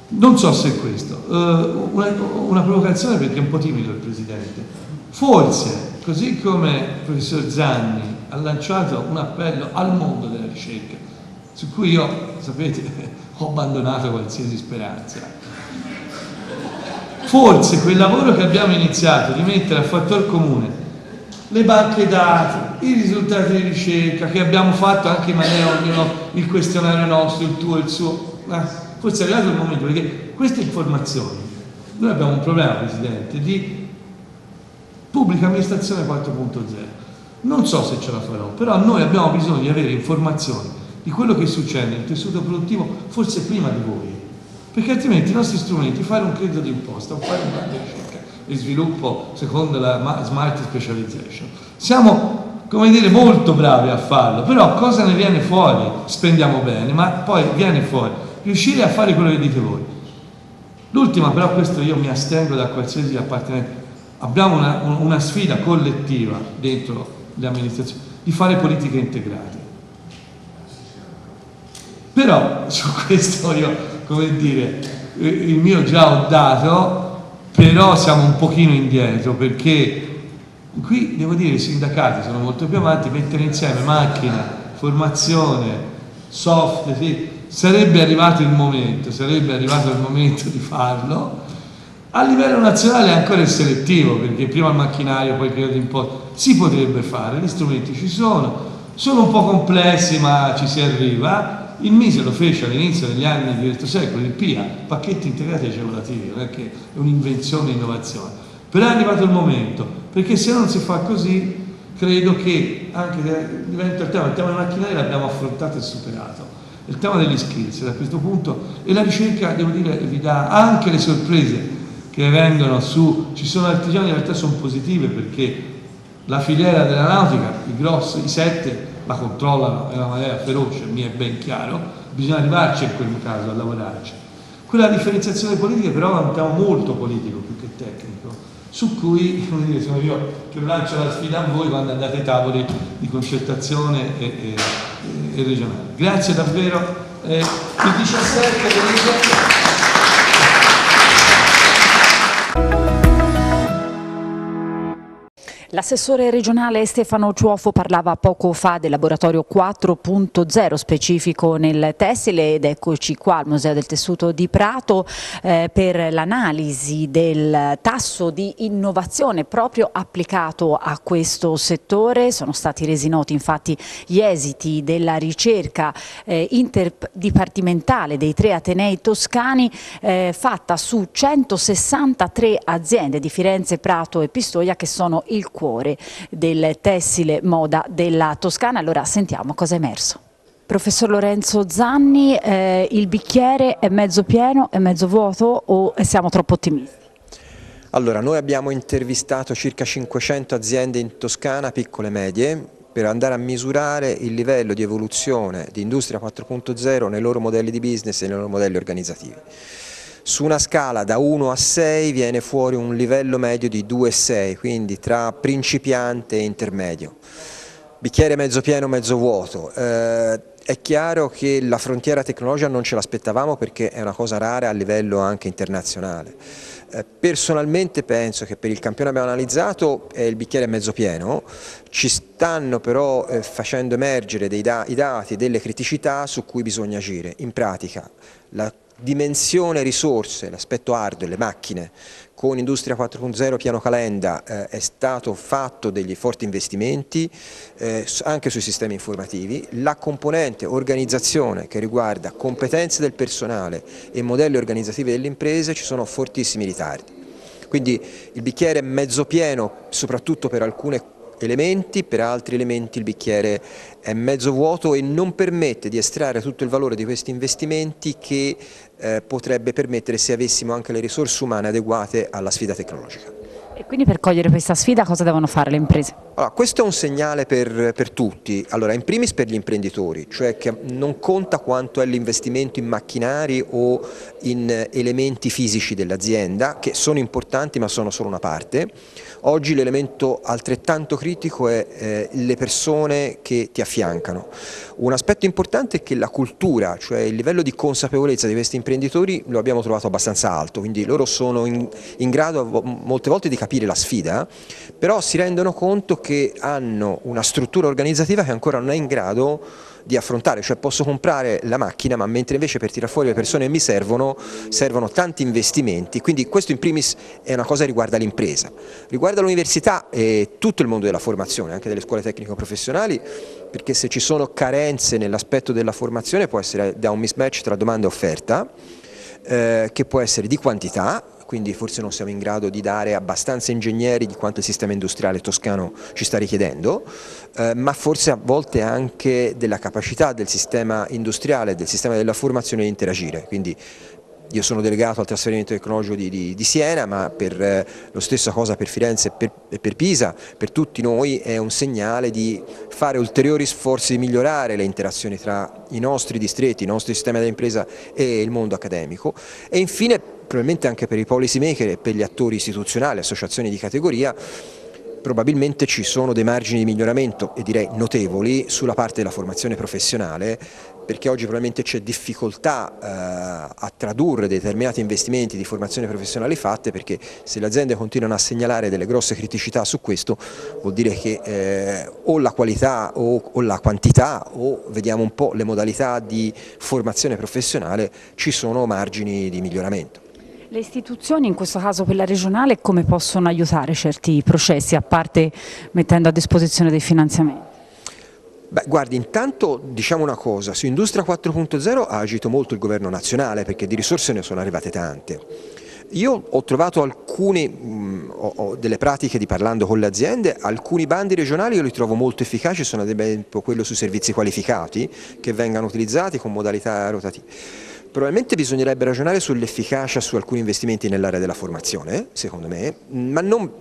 Non so se è questo, uh, una, una, provocazione perché è un po' timido il Presidente. Forse, così come il professor Zanni ha lanciato un appello al mondo della ricerca, su cui io, sapete, <laughs> ho abbandonato qualsiasi speranza, forse quel lavoro che abbiamo iniziato di mettere a fattor comune le banche dati, i risultati di ricerca che abbiamo fatto anche in maniera ognuno il questionario nostro, il tuo, il suo, forse è arrivato il momento perché queste informazioni, noi abbiamo un problema Presidente di pubblica amministrazione 4.0, non so se ce la farò, però noi abbiamo bisogno di avere informazioni di quello che succede nel tessuto produttivo forse prima di voi. Perché altrimenti i nostri strumenti, fare un credito d'imposta, fare un di ricerca e sviluppo secondo la smart specialization, siamo come dire molto bravi a farlo, però cosa ne viene fuori? Spendiamo bene, ma poi viene fuori, riuscire a fare quello che dite voi. L'ultima, però questo io mi astengo da qualsiasi appartenenza, abbiamo una, una sfida collettiva dentro le amministrazioni, di fare politiche integrate. Però su <laughs> questo io come dire, il mio già ho dato, però siamo un pochino indietro perché qui devo dire i sindacati sono molto più avanti, mettere insieme macchina, formazione, soft, sì, sarebbe arrivato il momento, sarebbe arrivato il momento di farlo. A livello nazionale è ancora il selettivo, perché prima il macchinario, poi il credito d'imposta, si potrebbe fare, gli strumenti ci sono, sono un po' complessi ma ci si arriva, il Mise lo fece all'inizio degli anni di questo secolo, il PIA, pacchetti integrati agevolativi, non è che è un'invenzione e innovazione. Però è arrivato il momento, perché se non si fa così, credo che anche diventa il tema, il tema dei macchinari l'abbiamo affrontato e superato. Il tema degli skills da questo punto. E la ricerca, devo dire, vi dà anche le sorprese che vengono su, ci sono artigiani in realtà sono positive perché la filiera della nautica, i grossi, i sette, la controllano in una maniera feroce, mi è ben chiaro, bisogna arrivarci in quel caso a lavorarci. Quella differenziazione politica però è un tema molto politico più che tecnico, su cui dire, sono io che lancio la sfida a voi quando andate ai tavoli di concertazione e, e, e regionale. Grazie davvero. Eh, il 17 venite. L'assessore regionale Stefano Ciuofo parlava poco fa del laboratorio 4.0 specifico nel tessile ed eccoci qua al Museo del Tessuto di Prato eh, per l'analisi del tasso di innovazione proprio applicato a questo settore. Sono stati resi noti infatti gli esiti della ricerca eh, interdipartimentale dei tre Atenei toscani eh, fatta su 163 aziende di Firenze, Prato e Pistoia che sono il cuore del tessile moda della Toscana. Allora sentiamo cosa è emerso. Professor Lorenzo Zanni, eh, il bicchiere è mezzo pieno, è mezzo vuoto o siamo troppo ottimisti? Allora, noi abbiamo intervistato circa 500 aziende in Toscana, piccole e medie, per andare a misurare il livello di evoluzione di Industria 4.0 nei loro modelli di business e nei loro modelli organizzativi. Su una scala da 1 a 6 viene fuori un livello medio di 2,6, quindi tra principiante e intermedio. Bicchiere mezzo pieno, mezzo vuoto. Eh, è chiaro che la frontiera tecnologica non ce l'aspettavamo perché è una cosa rara a livello anche internazionale. Eh, personalmente penso che per il campione abbiamo analizzato è il bicchiere mezzo pieno, ci stanno però eh, facendo emergere da i dati, delle criticità su cui bisogna agire. In pratica la dimensione risorse, l'aspetto hardware, le macchine, con Industria 4.0 Piano Calenda eh, è stato fatto degli forti investimenti eh, anche sui sistemi informativi, la componente organizzazione che riguarda competenze del personale e modelli organizzativi delle imprese ci sono fortissimi ritardi. Quindi il bicchiere è mezzo pieno soprattutto per alcune elementi, per altri elementi il bicchiere è mezzo vuoto e non permette di estrarre tutto il valore di questi investimenti che eh, potrebbe permettere se avessimo anche le risorse umane adeguate alla sfida tecnologica. E quindi per cogliere questa sfida cosa devono fare le imprese? Allora, questo è un segnale per, per, tutti, allora, in primis per gli imprenditori, cioè che non conta quanto è l'investimento in macchinari o in elementi fisici dell'azienda, che sono importanti ma sono solo una parte. Oggi l'elemento altrettanto critico è eh, le persone che ti affiancano. Un aspetto importante è che la cultura, cioè il livello di consapevolezza di questi imprenditori lo abbiamo trovato abbastanza alto, quindi loro sono in, in grado molte volte di capire la sfida, però si rendono conto che hanno una struttura organizzativa che ancora non è in grado di affrontare, cioè posso comprare la macchina ma mentre invece per tirare fuori le persone che mi servono servono tanti investimenti, quindi questo in primis è una cosa che riguarda l'impresa. Riguarda l'università e tutto il mondo della formazione, anche delle scuole tecnico-professionali, perché se ci sono carenze nell'aspetto della formazione può essere da un mismatch tra domanda e offerta, eh, che può essere di quantità, quindi forse non siamo in grado di dare abbastanza ingegneri di quanto il sistema industriale toscano ci sta richiedendo, eh, ma forse a volte anche della capacità del sistema industriale, del sistema della formazione di interagire. Quindi io sono delegato al trasferimento tecnologico di, di, di Siena, ma per eh, lo stessa cosa per Firenze e per, per, Pisa, per tutti noi è un segnale di fare ulteriori sforzi di migliorare le interazioni tra i nostri distretti, i nostri sistemi dell'impresa e il mondo accademico e infine probabilmente anche per i policy maker e per gli attori istituzionali, associazioni di categoria, probabilmente ci sono dei margini di miglioramento e direi notevoli sulla parte della formazione professionale perché oggi probabilmente c'è difficoltà eh, a tradurre determinati investimenti di formazione professionale fatte perché se le aziende continuano a segnalare delle grosse criticità su questo vuol dire che eh, o la qualità o, o, la quantità o vediamo un po' le modalità di formazione professionale ci sono margini di miglioramento. Le istituzioni, in questo caso quella regionale, come possono aiutare certi processi, a parte mettendo a disposizione dei finanziamenti? Beh, guardi, intanto diciamo una cosa, su Industria 4.0 ha agito molto il governo nazionale perché di risorse ne sono arrivate tante. Io ho trovato alcune mh, ho, ho delle pratiche di parlando con le aziende, alcuni bandi regionali io li trovo molto efficaci, sono ad esempio quello sui servizi qualificati che vengano utilizzati con modalità rotative. Probabilmente bisognerebbe ragionare sull'efficacia su alcuni investimenti nell'area della formazione, secondo me, ma non,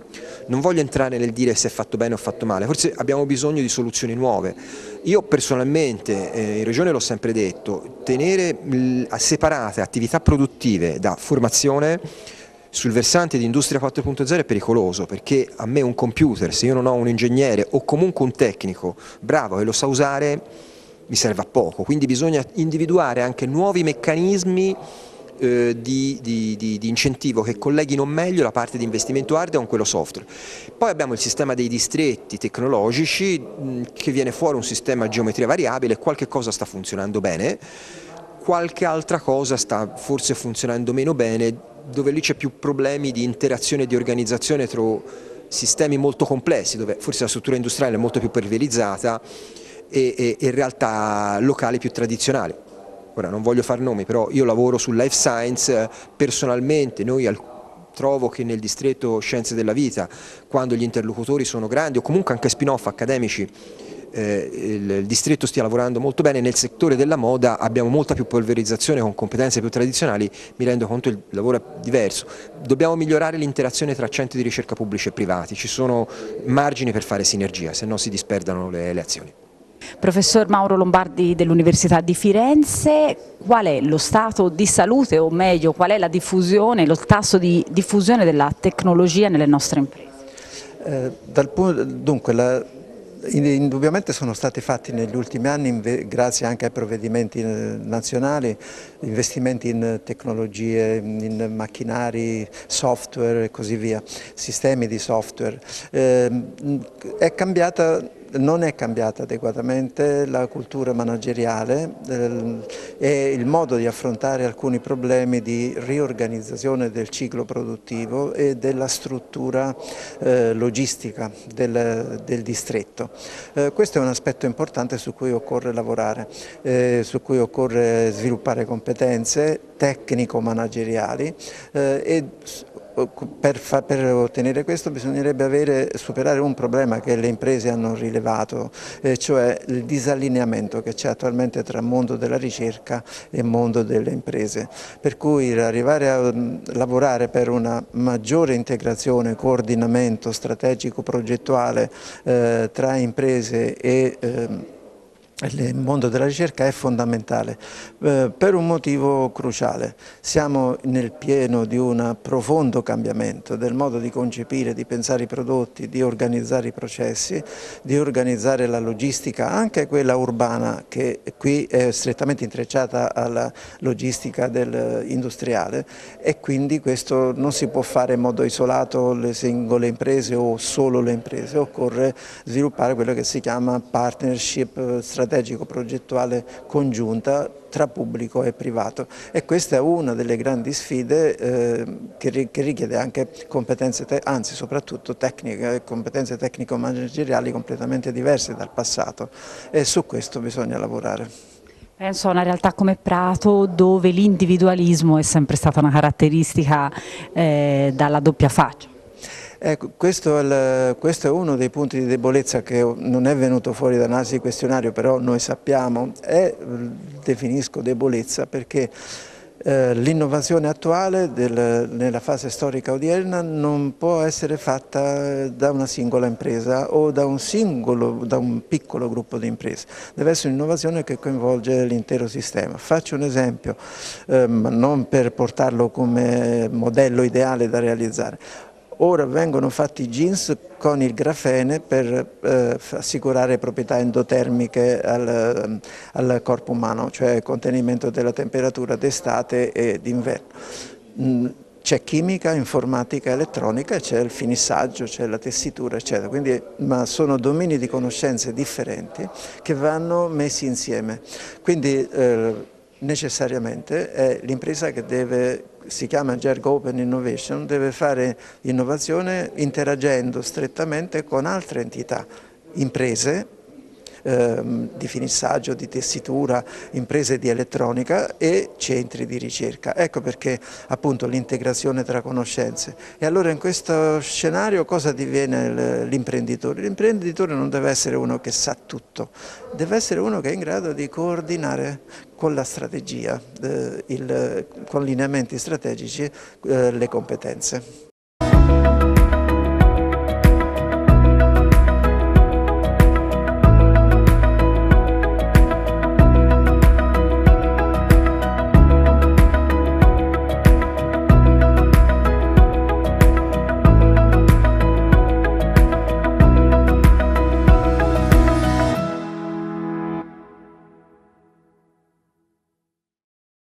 non, voglio entrare nel dire se è fatto bene o fatto male, forse abbiamo bisogno di soluzioni nuove. Io personalmente eh, in Regione l'ho sempre detto, tenere mh, separate attività produttive da formazione sul versante di Industria 4.0 è pericoloso perché a me un computer, se io non ho un ingegnere o comunque un tecnico bravo che lo sa usare, mi serve a poco, quindi bisogna individuare anche nuovi meccanismi eh, di, di, di, di, incentivo che colleghino meglio la parte di investimento hardware con quello software. Poi abbiamo il sistema dei distretti tecnologici mh, che viene fuori un sistema a geometria variabile, qualche cosa sta funzionando bene, qualche altra cosa sta forse funzionando meno bene, dove lì c'è più problemi di interazione e di organizzazione tra sistemi molto complessi, dove forse la struttura industriale è molto più pulverizzata e, e, e realtà locali più tradizionali. Ora non voglio fare nomi, però io lavoro sul life science personalmente, noi al, trovo che nel distretto scienze della vita, quando gli interlocutori sono grandi o comunque anche spin-off accademici, eh, il, il, distretto stia lavorando molto bene, nel settore della moda abbiamo molta più polverizzazione con competenze più tradizionali, mi rendo conto che il lavoro è diverso. Dobbiamo migliorare l'interazione tra centri di ricerca pubblici e privati, ci sono margini per fare sinergia, se no si disperdano le, le azioni. Professor Mauro Lombardi dell'Università di Firenze, qual è lo stato di salute o meglio qual è la diffusione, lo tasso di diffusione della tecnologia nelle nostre imprese? Eh, punto, dunque, la, Indubbiamente sono stati fatti negli ultimi anni, grazie anche ai provvedimenti eh, nazionali, investimenti in tecnologie, in macchinari, software e così via, sistemi di software. Eh, è cambiata non è cambiata adeguatamente la cultura manageriale eh, e il modo di affrontare alcuni problemi di riorganizzazione del ciclo produttivo e della struttura eh, logistica del, del distretto. Eh, questo è un aspetto importante su cui occorre lavorare, su cui occorre sviluppare competenze tecnico-manageriali e per, per, ottenere questo bisognerebbe avere, superare un problema che le imprese hanno rilevato, eh, cioè il disallineamento che c'è attualmente tra mondo della ricerca e mondo delle imprese. Per cui arrivare a mm, lavorare per una maggiore integrazione, coordinamento strategico progettuale eh, tra imprese e eh, il mondo della ricerca è fondamentale eh, per un motivo cruciale. Siamo nel pieno di un profondo cambiamento del modo di concepire, di pensare i prodotti, di organizzare i processi, di organizzare la logistica, anche quella urbana che qui è strettamente intrecciata alla logistica industriale e quindi questo non si può fare in modo isolato le singole imprese o solo le imprese, occorre sviluppare quello che si chiama partnership strategico strategico-progettuale congiunta tra pubblico e privato e questa è una delle grandi sfide eh, che, richiede anche competenze, anzi soprattutto tecniche, competenze tecnico-manageriali completamente diverse dal passato e su questo bisogna lavorare. Penso a una realtà come Prato dove l'individualismo è sempre stata una caratteristica eh, dalla doppia faccia. Ecco, questo, è il, questo, è uno dei punti di debolezza che non è venuto fuori dall'analisi questionario, però noi sappiamo, e definisco debolezza perché eh, l'innovazione attuale del, nella fase storica odierna non può essere fatta da una singola impresa o da un, singolo, da un piccolo gruppo di imprese, deve essere un'innovazione che coinvolge l'intero sistema. Faccio un esempio, eh, ma non per portarlo come modello ideale da realizzare. Ora vengono fatti jeans con il grafene per eh, assicurare proprietà endotermiche al, al, corpo umano, cioè contenimento della temperatura d'estate e d'inverno. Mm, c'è chimica, informatica, elettronica, c'è il finissaggio, c'è la tessitura, eccetera. Quindi, ma sono domini di conoscenze differenti che vanno messi insieme. Quindi eh, necessariamente è l'impresa che deve si chiama gergo Open Innovation, deve fare innovazione interagendo strettamente con altre entità, imprese, ehm, di finissaggio, di tessitura, imprese di elettronica e centri di ricerca. Ecco perché appunto l'integrazione tra conoscenze. E allora in questo scenario cosa diviene l'imprenditore? L'imprenditore non deve essere uno che sa tutto, deve essere uno che è in grado di coordinare con la strategia, eh, il, con lineamenti strategici eh, le competenze.